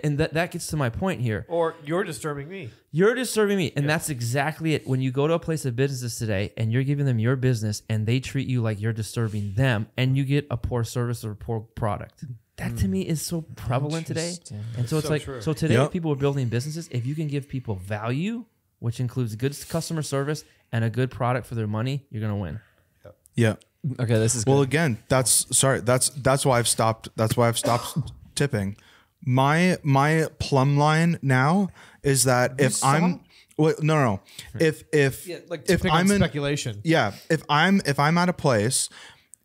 and that that gets to my point here. Or you're disturbing me. You're disturbing me. And that's exactly it. When you go to a place of business today and you're giving them your business and they treat you like you're disturbing them and you get a poor service or a poor product. That to hmm. me is so prevalent today. And so it's So like, true. so today, Yep. if people are building businesses, if you can give people value, which includes good customer service and a good product for their money, you're going to win. Yeah. Okay, this is Well, good. again, that's sorry. That's that's why I've stopped. That's why I've stopped tipping. My my plumb line now is that if I'm wait, no no if if Like if I'm on in speculation. yeah if I'm if I'm at a place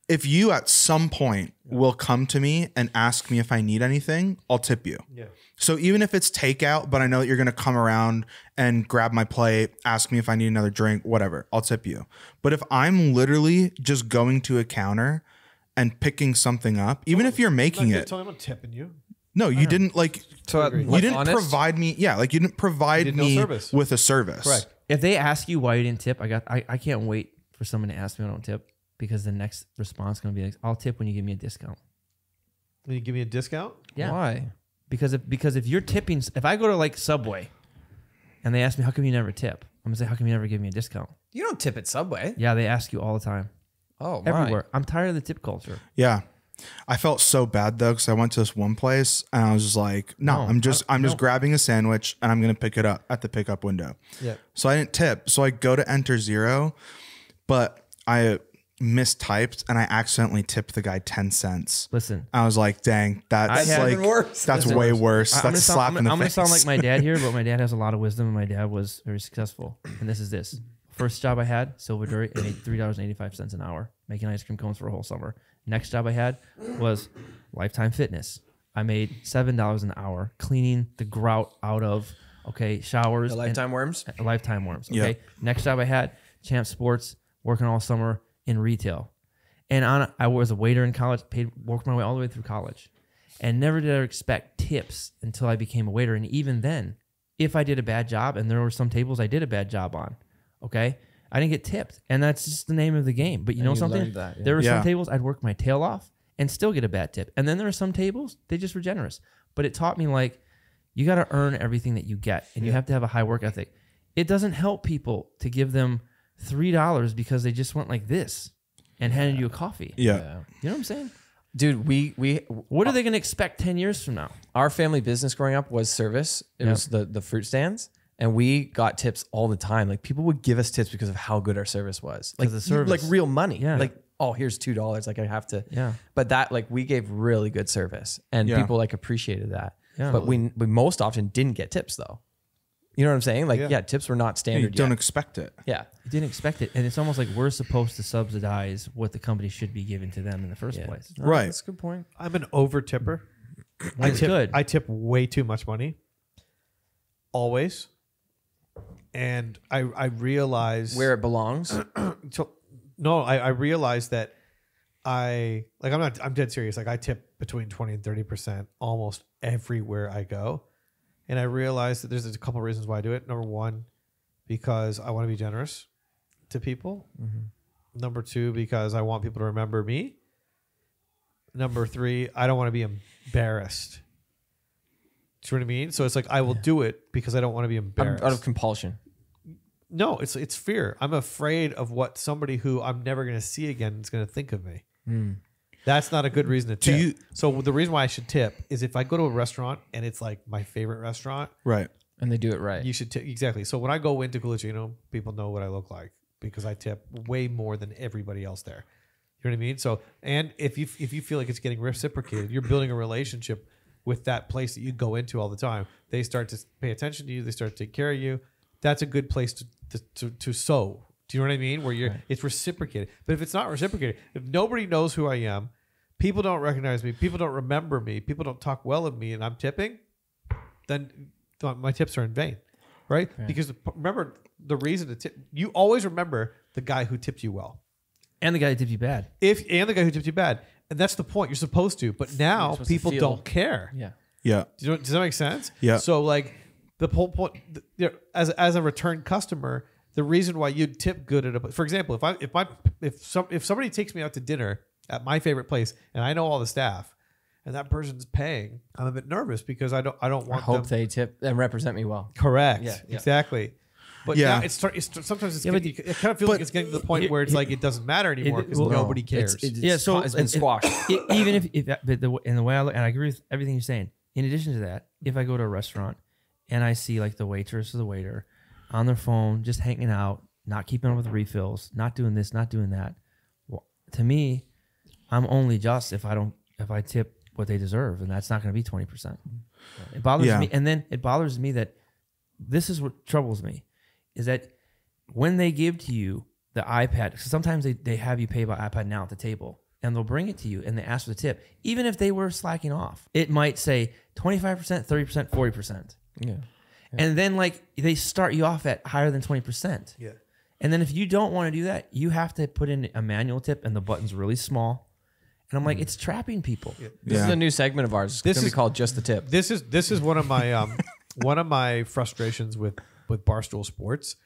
if you at some point will come to me and ask me if I need anything, I'll tip you. Yeah. So even if it's takeout, but I know that you're gonna come around and grab my plate, ask me if I need another drink, whatever, I'll tip you. But if I'm literally just going to a counter and picking something up, even if you're making I'm not it, telling I'm tipping you. No, you didn't like So, uh, you what, didn't honest? provide me. Yeah, like you didn't provide did no me service. with a service. Correct. If they ask you why you didn't tip, I got I, I can't wait for someone to ask me I don't tip because the next response is going to be like, I'll tip when you give me a discount. Will you give me a discount? Yeah. Why? Because if because if you're tipping, if I go to like Subway, and they ask me how come you never tip, I'm gonna say how come you never give me a discount? You don't tip at Subway. Yeah, they ask you all the time, Oh, my. everywhere. I'm tired of the tip culture. Yeah. I felt so bad though because I went to this one place and I was just like, no, No, I'm just I- I'm just grabbing a sandwich and I'm gonna pick it up at the pickup window. Yeah. So I didn't tip. So I go to enter zero, but I mistyped and I accidentally tipped the guy ten cents. Listen, I was like, dang, that's had- like worse. that's Listen, way worse. I- I'm gonna That's a sound, slap I'm, in gonna- the I'm gonna face. sound like my dad here, but my dad has a lot of wisdom, and my dad was very successful. And this is this first job I had, Silver Dairy, I made three dollars and eighty five cents an hour making ice cream cones for a whole summer. Next job I had was Lifetime Fitness. I made seven dollars an hour cleaning the grout out of okay showers. The and- lifetime worms. Uh, lifetime worms. Okay. Next job I had, Champ Sports, working all summer in retail. And on I was a waiter in college, paid worked my way all the way through college. And never did I expect tips until I became a waiter. And even then, if I did a bad job, and there were some tables I did a bad job on, okay, I didn't get tipped. And that's just the name of the game. But you know you something? learned that, yeah. There were Yeah. some tables I'd work my tail off and still get a bad tip. And then there are some tables, they just were generous. But it taught me like you got to earn everything that you get and you have to have a high work ethic. It doesn't help people to give them $3 because they just went like this and handed you a coffee. yeah. You know what I'm saying? Dude, we we What are uh, they going to expect 10 years from now? our family business growing up was service. It Yeah. was the the fruit stands, and we got tips all the time. Like people would give us tips because of how good our service was. Like the service. like real money. Yeah. Like oh, here's two dollars. Like I have to. Yeah. But that like we gave really good service, and Yeah. people like appreciated that. Yeah. But we we most often didn't get tips though. You know what I'm saying? Like yeah, Yeah. tips were not standard. You don't yet. expect it. yeah. You didn't expect it. And it's almost like we're supposed to subsidize what the company should be giving to them in the first Yeah. place. No, Right. That's a good point. I'm an over tipper. I tip, good. I tip way too much money. Always. And I I realize Where it belongs. so, no, I, I realize that I like I'm not I'm dead serious. Like I tip between 20 and 30 percent almost everywhere I go. and I realized that there's a couple reasons why I do it. Number one, because I want to be generous to people. Mm-hmm. Number two, because I want people to remember me. Number three, I don't want to be embarrassed. Do you know what I mean? So it's like I will do it because I don't want to be Out embarrassed. of, out of compulsion. no, it's it's fear. I'm afraid of what somebody who I'm never going to see again is going to think of me. Hmm. That's not a good reason to Do tip. you- so the reason why I should tip is if I go to a restaurant and it's like my favorite restaurant, Right. And they do it right. you should tip exactly. So when I go into Culicino, people know what I look like because I tip way more than everybody else there. You know what I mean? So and if you if you feel like it's getting reciprocated, you're building a relationship with that place that you go into all the time. They start to pay attention to you. They start to take care of you. That's a good place to to, to, to sow. Do you know what I mean? Where you're it's reciprocated. But if it's not reciprocated, if nobody knows who I am, people don't recognize me, people don't remember me, people don't talk well of me, and I'm tipping, then my tips are in vain, right? Because remember the reason to tip, you always remember the guy who tipped you well, And the guy who tipped you bad. if and the guy who tipped you bad, and that's the point. You're supposed to, but now supposed to people feel- don't care. Yeah. Yeah. Do you know, does that make sense? Yeah. So like the whole point, the- there- as as a return customer, the reason why you'd tip good at a, for example, if I if my if some if somebody takes me out to dinner at my favorite place and I know all the staff, and that person's paying, I'm a bit nervous because I don't I don't I want hope them. they tip and represent me well. Correct. Yeah, yeah. Exactly. But Yeah. now it's, start- it's sometimes it's Yeah, but- it kind of feels but- like it's getting to the point where it's like it doesn't matter anymore because well, nobody cares. It's, it's, Yeah, so it's been and- and squashed. e- even if, if but the in the way I look, and I agree with everything you're saying. In addition to that, if I go to a restaurant and I see like the waitress or the waiter on their phone, just hanging out, not keeping up with refills, not doing this, not doing that, well, to me, I'm only just if I don't if I tip what they deserve, and that's not going to be twenty percent. It bothers Yeah. me, and then it bothers me that this is what troubles me, is that when they give to you the iPad, 'cause sometimes they, they have you pay by iPad now at the table, and they'll bring it to you and they ask for the tip, even if they were slacking off. It might say 25%, 30%, 40%. yeah. And then like they start you off at higher than 20%. yeah. And then if you don't want to do that, you have to put in a manual tip and the button's really small. And I'm like, it's trapping people. This Yeah. is a new segment of ours. It's This going to is- be called Just the Tip. This is this is one of my um one of my frustrations with with Barstool Sports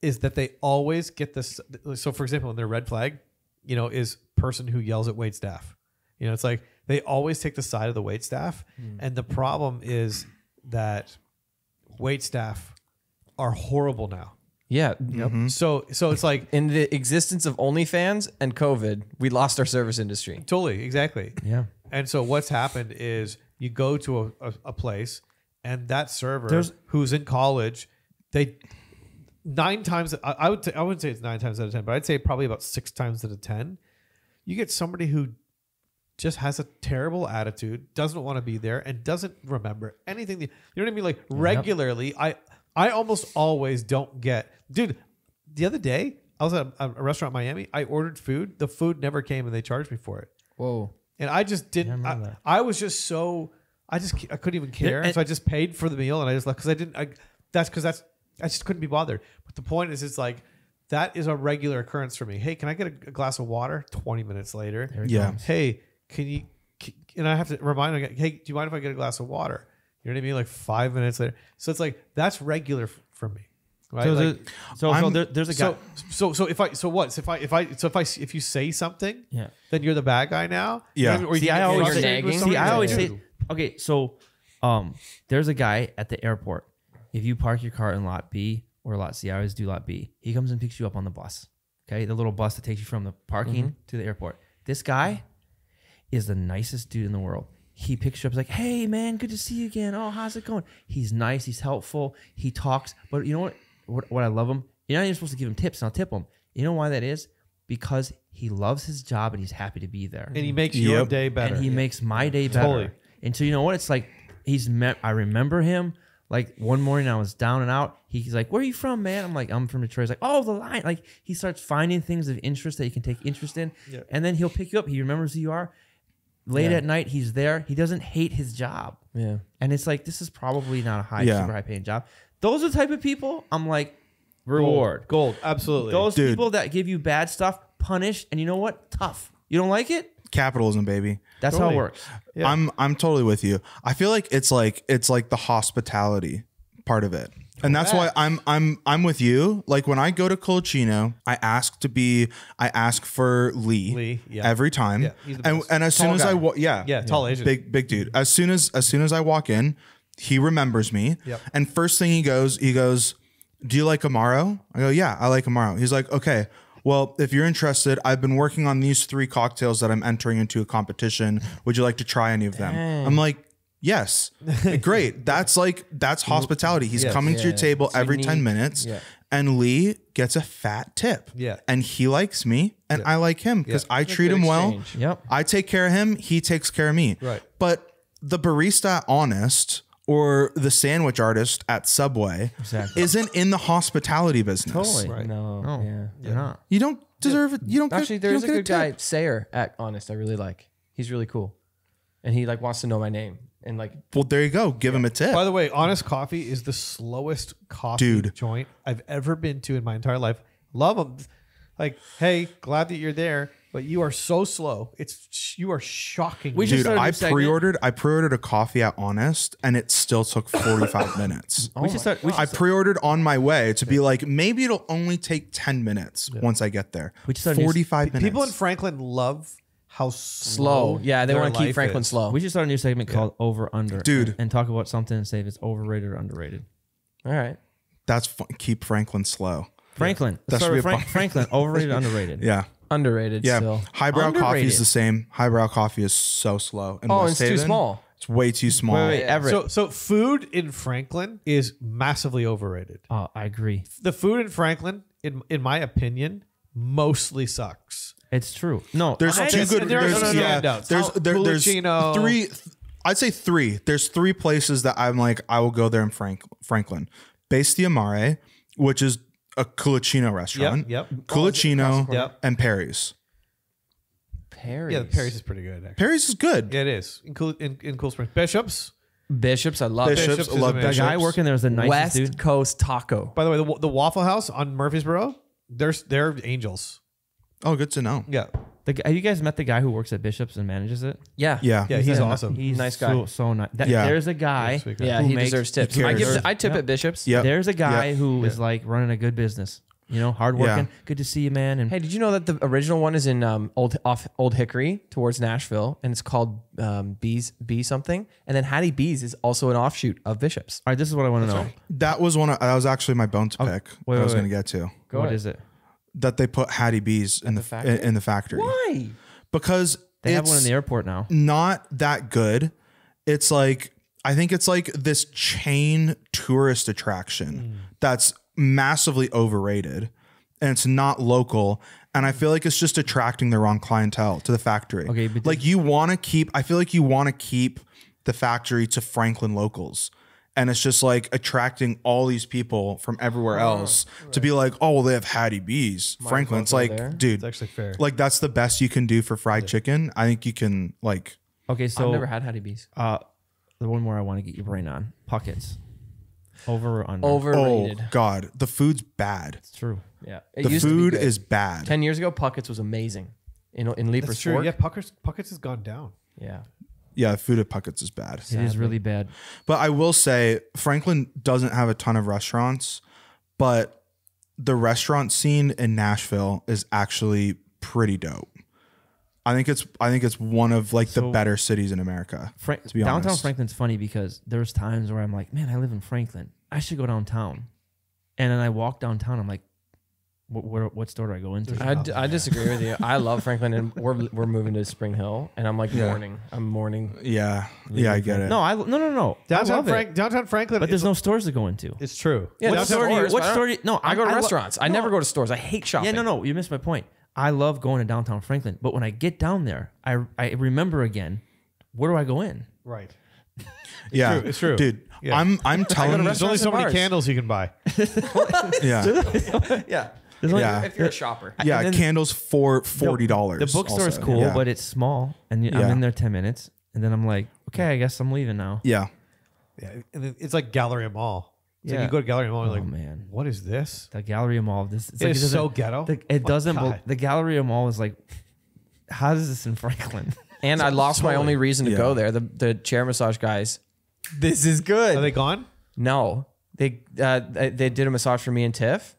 is that they always get this. So, for example, in their red flag, you know, is person who yells at wait staff. You know, it's like they always take the side of the wait staff, hmm. and the problem is that wait staff are horrible now. Yeah. Mm-hmm. So, so it's like In the existence of OnlyFans and COVID, we lost our service industry. totally exactly. Yeah. And so what's happened is you go to a, a, a place and that server There's- who's in college, they nine times I, I would say, I wouldn't say it's nine times out of ten, but I'd say probably about six times out of ten, you get somebody who just has a terrible attitude, doesn't want to be there, and doesn't remember anything. You know what I mean? Like regularly, I I almost always don't get, dude. The other day, I was at a, a restaurant in Miami. I ordered food. The food never came, and they charged me for it. Whoa. And I just didn't. I I, that. I was just so. I just I couldn't even care, and- so I just paid for the meal and I just left because I didn't. I, that's because that's I just couldn't be bothered. But the point is, it's like that is a regular occurrence for me. Hey, can I get a, a glass of water? Twenty minutes later. Yeah. comes. Hey, can you? Can, and I have to remind them. Hey, do you mind if I get a glass of water? You know what I mean? Like five minutes later. So it's like that's regular f- for me. Right? So, Like, there- so, so there, there's a guy. so so so if I so what? So if I if I so if I if you say something, Yeah. then you're the bad guy now. Yeah. You know I? Or See, get I always say- See, I always you say, okay, so um, there's a guy at the airport. If you park your car in lot B or lot C, I always do lot B. He comes and picks you up on the bus. Okay, the little bus that takes you from the parking mm-hmm. to the airport. This guy is the nicest dude in the world. He picks you up, he's like, "Hey, man, good to see you again. Oh, how's it going?" He's nice. He's helpful. He talks, but you know what? What, what I love him. You're not even supposed to give him tips, and I'll tip him. You know why that is? Because he loves his job and he's happy to be there and he makes your day better. and he makes my day better. Totally. And so you know what? It's like he's met. I remember him. Like one morning, I was down and out. He's like, "Where are you from, man?" I'm like, "I'm from Detroit." He's like, "Oh, the line." Like he starts finding things of interest that you can take interest in, and then he'll pick you up. He remembers who you are. Late Yeah. at night, he's there. He doesn't hate his job, Yeah. and it's like this is probably not a high, Yeah. super high paying job. Those are the type of people I'm like, reward. gold, absolutely. Those Dude. people that give you bad stuff, punish, and you know what? Tough. You don't like it? Capitalism, baby. That's how it works. Yeah. I'm I'm totally with you. I feel like it's like it's like the hospitality part of it. And that's why I'm I'm I'm with you. Like when I go to Culaccino, I ask to be I ask for Lee, Lee, yeah. every time. Yeah, he's the and best. and as soon Tall as I guy. wa- yeah. Yeah, tall Asian. Big big dude. As soon as as soon as I walk in, he remembers me. Yep. And first thing he goes, he goes, "Do you like Amaro?" I go, "Yeah, I like Amaro." He's like, "Okay, well, if you're interested, I've been working on these three cocktails that I'm entering into a competition. Would you like to try any of them?" I'm like, "Yes." Great. That's like that's hospitality. He's Yes. coming to your table So you every 10 minutes. yeah. And Lee gets a fat tip. Yeah. And he likes me and I like him because I treat him well. Yep. I take care of him, he takes care of me. Right. But the barista honest or the sandwich artist at Subway Exactly. isn't in the hospitality business. Totally. Right. No, No, yeah. they're not. You don't deserve it. You don't Actually, get, you there's a don't good get guy, tip. Sayer at Honest. I really like. He's really cool, and he like wants to know my name and like Well, there you go. Give him a tip. By the way, Honest Coffee is the slowest coffee Dude. joint I've ever been to in my entire life. Love them. Like, hey, glad that you're there, but you are so slow. It's you are shocking. We me. should Dude, start a new I segment. pre-ordered. I pre-ordered a coffee at Honest, and it still took forty-five minutes. Oh we should start. We should, I pre-ordered on my way to be like, maybe it'll only take ten minutes once I get there. We just started new- Forty-five minutes. People in Franklin love how slow. slow. Yeah, they want to keep Franklin is. slow. we should start a new segment called Over Under, Dude. and, and talk about something and say if it's overrated or underrated. All right. That's fun. keep Franklin slow. Franklin. That Let's should start be with Frank. Franklin. Overrated, underrated. Yeah, Underrated yeah. still. Highbrow coffee is the same. Highbrow coffee is so slow. In Oh, West it's too small. It's way too small. Wait, wait, Everett. So, so food in Franklin is massively overrated. oh, I agree. The food in Franklin, in in my opinion, mostly sucks. It's true. No, There's I- two good. there are There's some yeah. standouts. There's there, there's Culaccino. three. I'd say three. There's three places that I'm like I will go there in Frank Franklin. Base di Amare, which is a Culaccino restaurant. yep. Culaccino Yep. and Perry's. Perry's. Yeah, the Paris is pretty good. Actually. Perry's is good. Yeah, it is in Cool in, in Cool Springs. Bishops. Bishops. I love Bishops, Bishops is love amazing. the guy Bishops. working there is the nicest West dude. Coast Taco. By the way, the, the Waffle House on Murfreesboro, they're they're angels. Oh, good to know. Yeah, The, have you guys met the guy who works at Bishops and manages it? Yeah. Yeah. yeah, he's a- awesome. He's Nice So, guy. so nice. That, Yeah. There's a guy. Yeah, who he makes- deserves tips. he I give. I tip Yeah. at Bishops. Yeah, There's a guy Yep. who is like running a good business. You know, hardworking. Yeah. Good to see you, man. And Hey, did you know that the original one is in um, old off Old Hickory towards Nashville, and it's called um, Bees B something, and then Hattie B's is also an offshoot of Bishops. all right, this is what I want to know. That was one. Of, that was actually my bone to pick. wait, that I was going to get to Go What ahead. is it? That they put Hattie B's in the, factory? in, the factory Why? because They have one in the airport now. not that good. It's like I think it's like this chain tourist attraction hmm. that's massively overrated and it's not local and I feel like it's just attracting the wrong clientele to the factory. Okay, but like you want to keep I feel like you want to keep the factory to Franklin locals. And it's just like attracting all these people from everywhere else to be like, oh, well, they have Hattie B's. Franklin. It's like, there. dude, It's actually fair. like that's the best you can do for fried chicken. I think you can like Okay, so I've never had Hattie B's. uh, the one more I want to get your brain on Puckett's. Over or under? Overrated. Oh God, the food's bad. It's true. Yeah, it The used to be food is bad. ten years ago. Puckett's was amazing. In in That's Leiper's true. Fork. Yeah, Puckers Puckett's has gone down. Yeah. Yeah, food at Puckett's is bad. It is really bad. But I will say Franklin doesn't have a ton of restaurants, but the restaurant scene in Nashville is actually pretty dope. I think it's I think it's one of like the So- better cities in America. Frank, to be downtown honest. Franklin's funny because there's times where I'm like, man, I live in Franklin. I should go downtown. And then I walk downtown. I'm like, what, where, what store do I go into? I, d- I disagree with you. I love Franklin, and we're we're moving to Spring Hill, and I'm like mourning. I'm mourning. Yeah, yeah, I get it. no, I no no no. I Downtown love Frank, it. downtown Franklin. But there's no stores to go into. It's true. Yeah, what store do you? stores, What but I store don't- do you? No, I go to lo- restaurants. I no. never go to stores. I hate shopping. Yeah, no, no. You missed my point. I love going to downtown Franklin, but when I get down there, I I remember again. Where do I go in? Right. yeah, true, it's true. dude. Yeah. I'm I'm telling you, There's only so and many bars. candles you can buy. yeah, Yeah. Yeah, If you're a shopper. yeah. Then- candles for forty dollars. The bookstore is cool, but it's small, and I'm Yeah. in there ten minutes, and then I'm like, okay, I guess I'm leaving now. yeah, Yeah, it's like Galleria Mall. It's Yeah. like you go to Galleria Mall, you're Oh, like, man. what is this? The Galleria Mall. This it's It like is doesn't- so ghetto. the- it My doesn't. God. the Galleria Mall is like How is this in Franklin? And I lost my only reason to Yeah. go there. The the chair massage guys. This is good. Are they gone? No, they uh, they they did a massage for me and Tiff,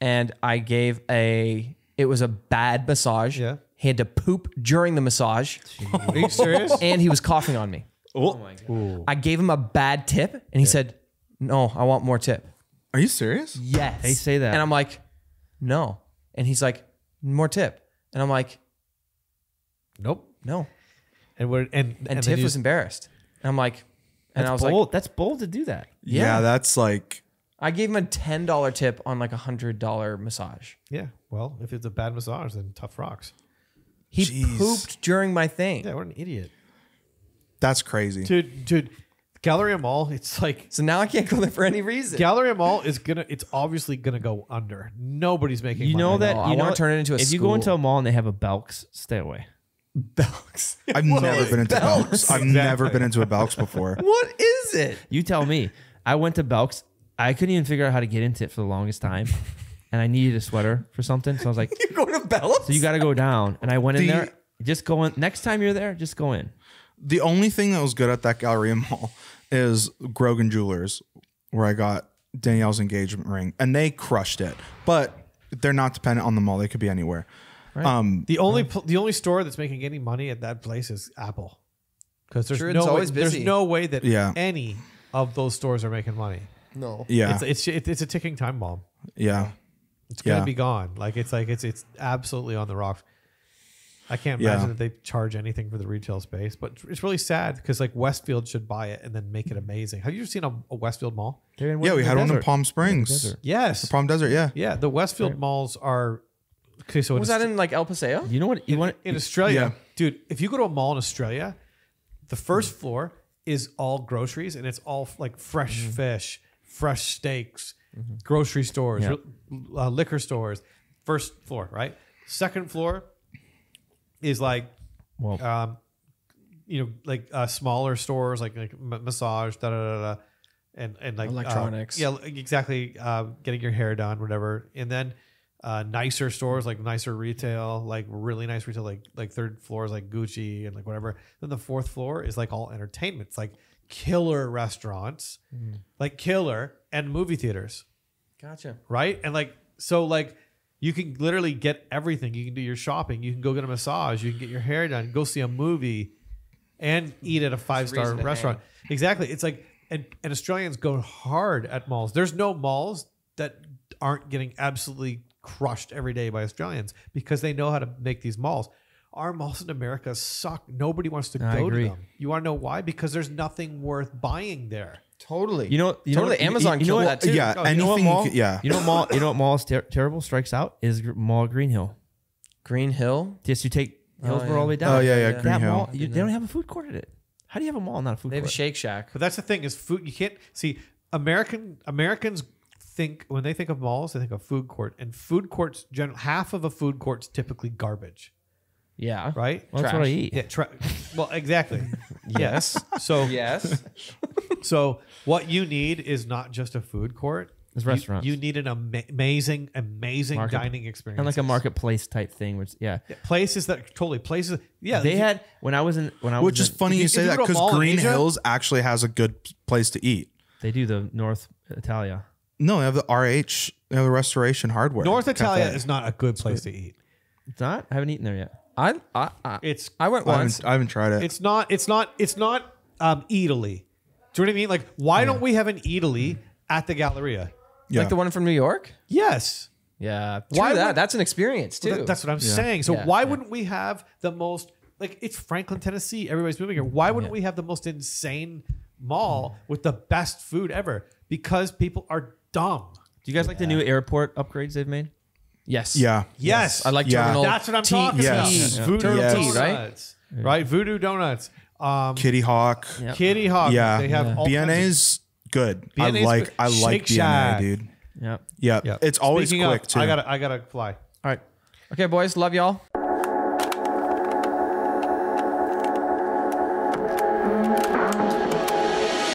and I gave a. It was a bad massage. Yeah. He had to poop during the massage, Are you serious? and he was coughing on me. Oh, oh I gave him a bad tip, and he said, "No, I want more tip." are you serious? Yes, They say that. and I'm like, "No," and he's like, "More tip," and I'm like, nope. "No," And we're and and, and Tiff was embarrassed, and I'm like, and I was bold. like, That's bold to do that. Yeah, Yeah. that's like I gave him a ten dollar tip on like a hundred dollar massage. yeah. Well, if it's a bad massage, then tough rocks. He Jeez. pooped during my thing. Yeah, what an idiot, that's crazy. dude. Dude, Galleria Mall. It's like So now I can't go there for any reason. Galleria Mall is gonna. It's obviously gonna go under. Nobody's making. You money know on that. know. You I wanna know- turn it into a If you go school. into a mall and they have a Belks, stay away. Belks. I've never been into Belks. I've never been into a Belks before. What is it? You tell me. I went to Belks. I couldn't even figure out how to get into it for the longest time, and I needed a sweater for something. So I was like, You're going to Belks? "So you got to go down." And I went in The- there. Just go in. Next time you're there, just go in. The only thing that was good at that Galleria Mall is Grogan Jewelers, where I got Danielle's engagement ring, and they crushed it. But they're not dependent on the mall; they could be anywhere. Um, The only pl- the only store that's making any money at that place is Apple, because there's Sure, no it's way, always busy. there's no way that Yeah. any of those stores are making money. No. yeah, It's it's it's, it's a ticking time bomb. yeah, It's gonna Yeah. be gone. Like it's like it's it's absolutely on the rocks. I can't Yeah. imagine that they charge anything for the retail space, but it's really sad because like Westfield should buy it and then make it amazing. Have you ever seen a, a Westfield mall? In yeah. We the had one in. Palm Springs, desert. Yes. Palm Desert. Yeah, yeah, the Westfield malls are. Okay, so Was that in like El Paseo? You know what? You want in Australia, Yeah. dude. If you go to a mall in Australia, the first floor is all groceries and it's all like fresh mm-hmm. fish, fresh steaks, grocery stores, Yeah. uh, liquor stores. First floor, right? Second floor is like, Well- um, you know, like uh, smaller stores, like like m- massage, da da da da, and and like uh, Electronics. yeah, exactly. Uh, getting your hair done, whatever, and then uh, nicer stores like nicer retail, like really nice retail, like like third floor is like Gucci and like whatever. Then the fourth floor is like all entertainment. It's like killer restaurants, like killer and movie theaters, Gotcha. right? And like so like you can literally get everything. You can do your shopping. You can go get a massage. You can get your hair done. Go see a movie, and eat at a five star reason to restaurant. Exactly. It's like and, and Australians go hard at malls. There's no malls that aren't getting absolutely crushed every day by Australians because they know how to make these malls. Our malls in America suck. Nobody wants to I go agree. to them. You want to know why? Because there's nothing worth buying there. Totally. You know, you totally. know, you- Amazon you, know killed what- that too. yeah. Oh, you You know what anything, mall? yeah. You know what mall? You know what mall is ter- terrible? Strikes out is Mall Green Hill. Green Hill. Yes, you take oh, Hillsboro yeah. all the way down. Oh, yeah, yeah, Yeah. Green That Hill. mall, you, they don't have a food court at it. How do you have a mall, not a food They have a? Shake Shack. But that's the thing is food. You can't see American Americans think when they think of malls, they think of food court, and food courts. General half of a food court's typically garbage, Yeah. right? Well, that's what I eat. Yeah. Tra- well, exactly. Yes. So yes. so what you need is not just a food court. It's You- restaurants. You, need an ama- amazing, amazing Market- dining experience. And like a marketplace type thing, which yeah, places that totally places. Yeah, they you- had when I was in when I was Which is in- funny you you- say you that go to a because mall in Green Asia- Hills actually has a good place to eat. They do the North Italia. No, they have the RH, they have the Restoration Hardware. North Italia Cafe. is not a good place to eat. It's not. I haven't eaten there yet. I, I, I, It's I went I once. haven't, I haven't tried it. It's not. It's not. It's not um, Italy. Do you know what I mean? Like, why don't we have an Italy at the Galleria? yeah. Like the one from New York. Yes. Yeah. Why Why that? would- That's an experience too. That- that's what I'm saying. So Yeah, why yeah. wouldn't we have the most like it's Franklin, Tennessee. Everybody's moving here. Why wouldn't we have the most insane mall with the best food ever? Because people are dumb. Do you guys like the new airport upgrades they've made? yes. yeah. Yes, I like Yeah. terminal. That's what I'm T- talking Yes. about. Yeah. Voodoo Yes. Donuts, right? Right. Voodoo Donuts. Um, Kitty Hawk. Yeah. Kitty Hawk. Yeah. They have all kinds of- BNA's good. I BNA's like good. I like Shake Shack. BNA, dude. Yeah. Yeah. Yeah. It's always Speaking quick of, too. I gotta I gotta fly. All right. Okay, boys. Love y'all.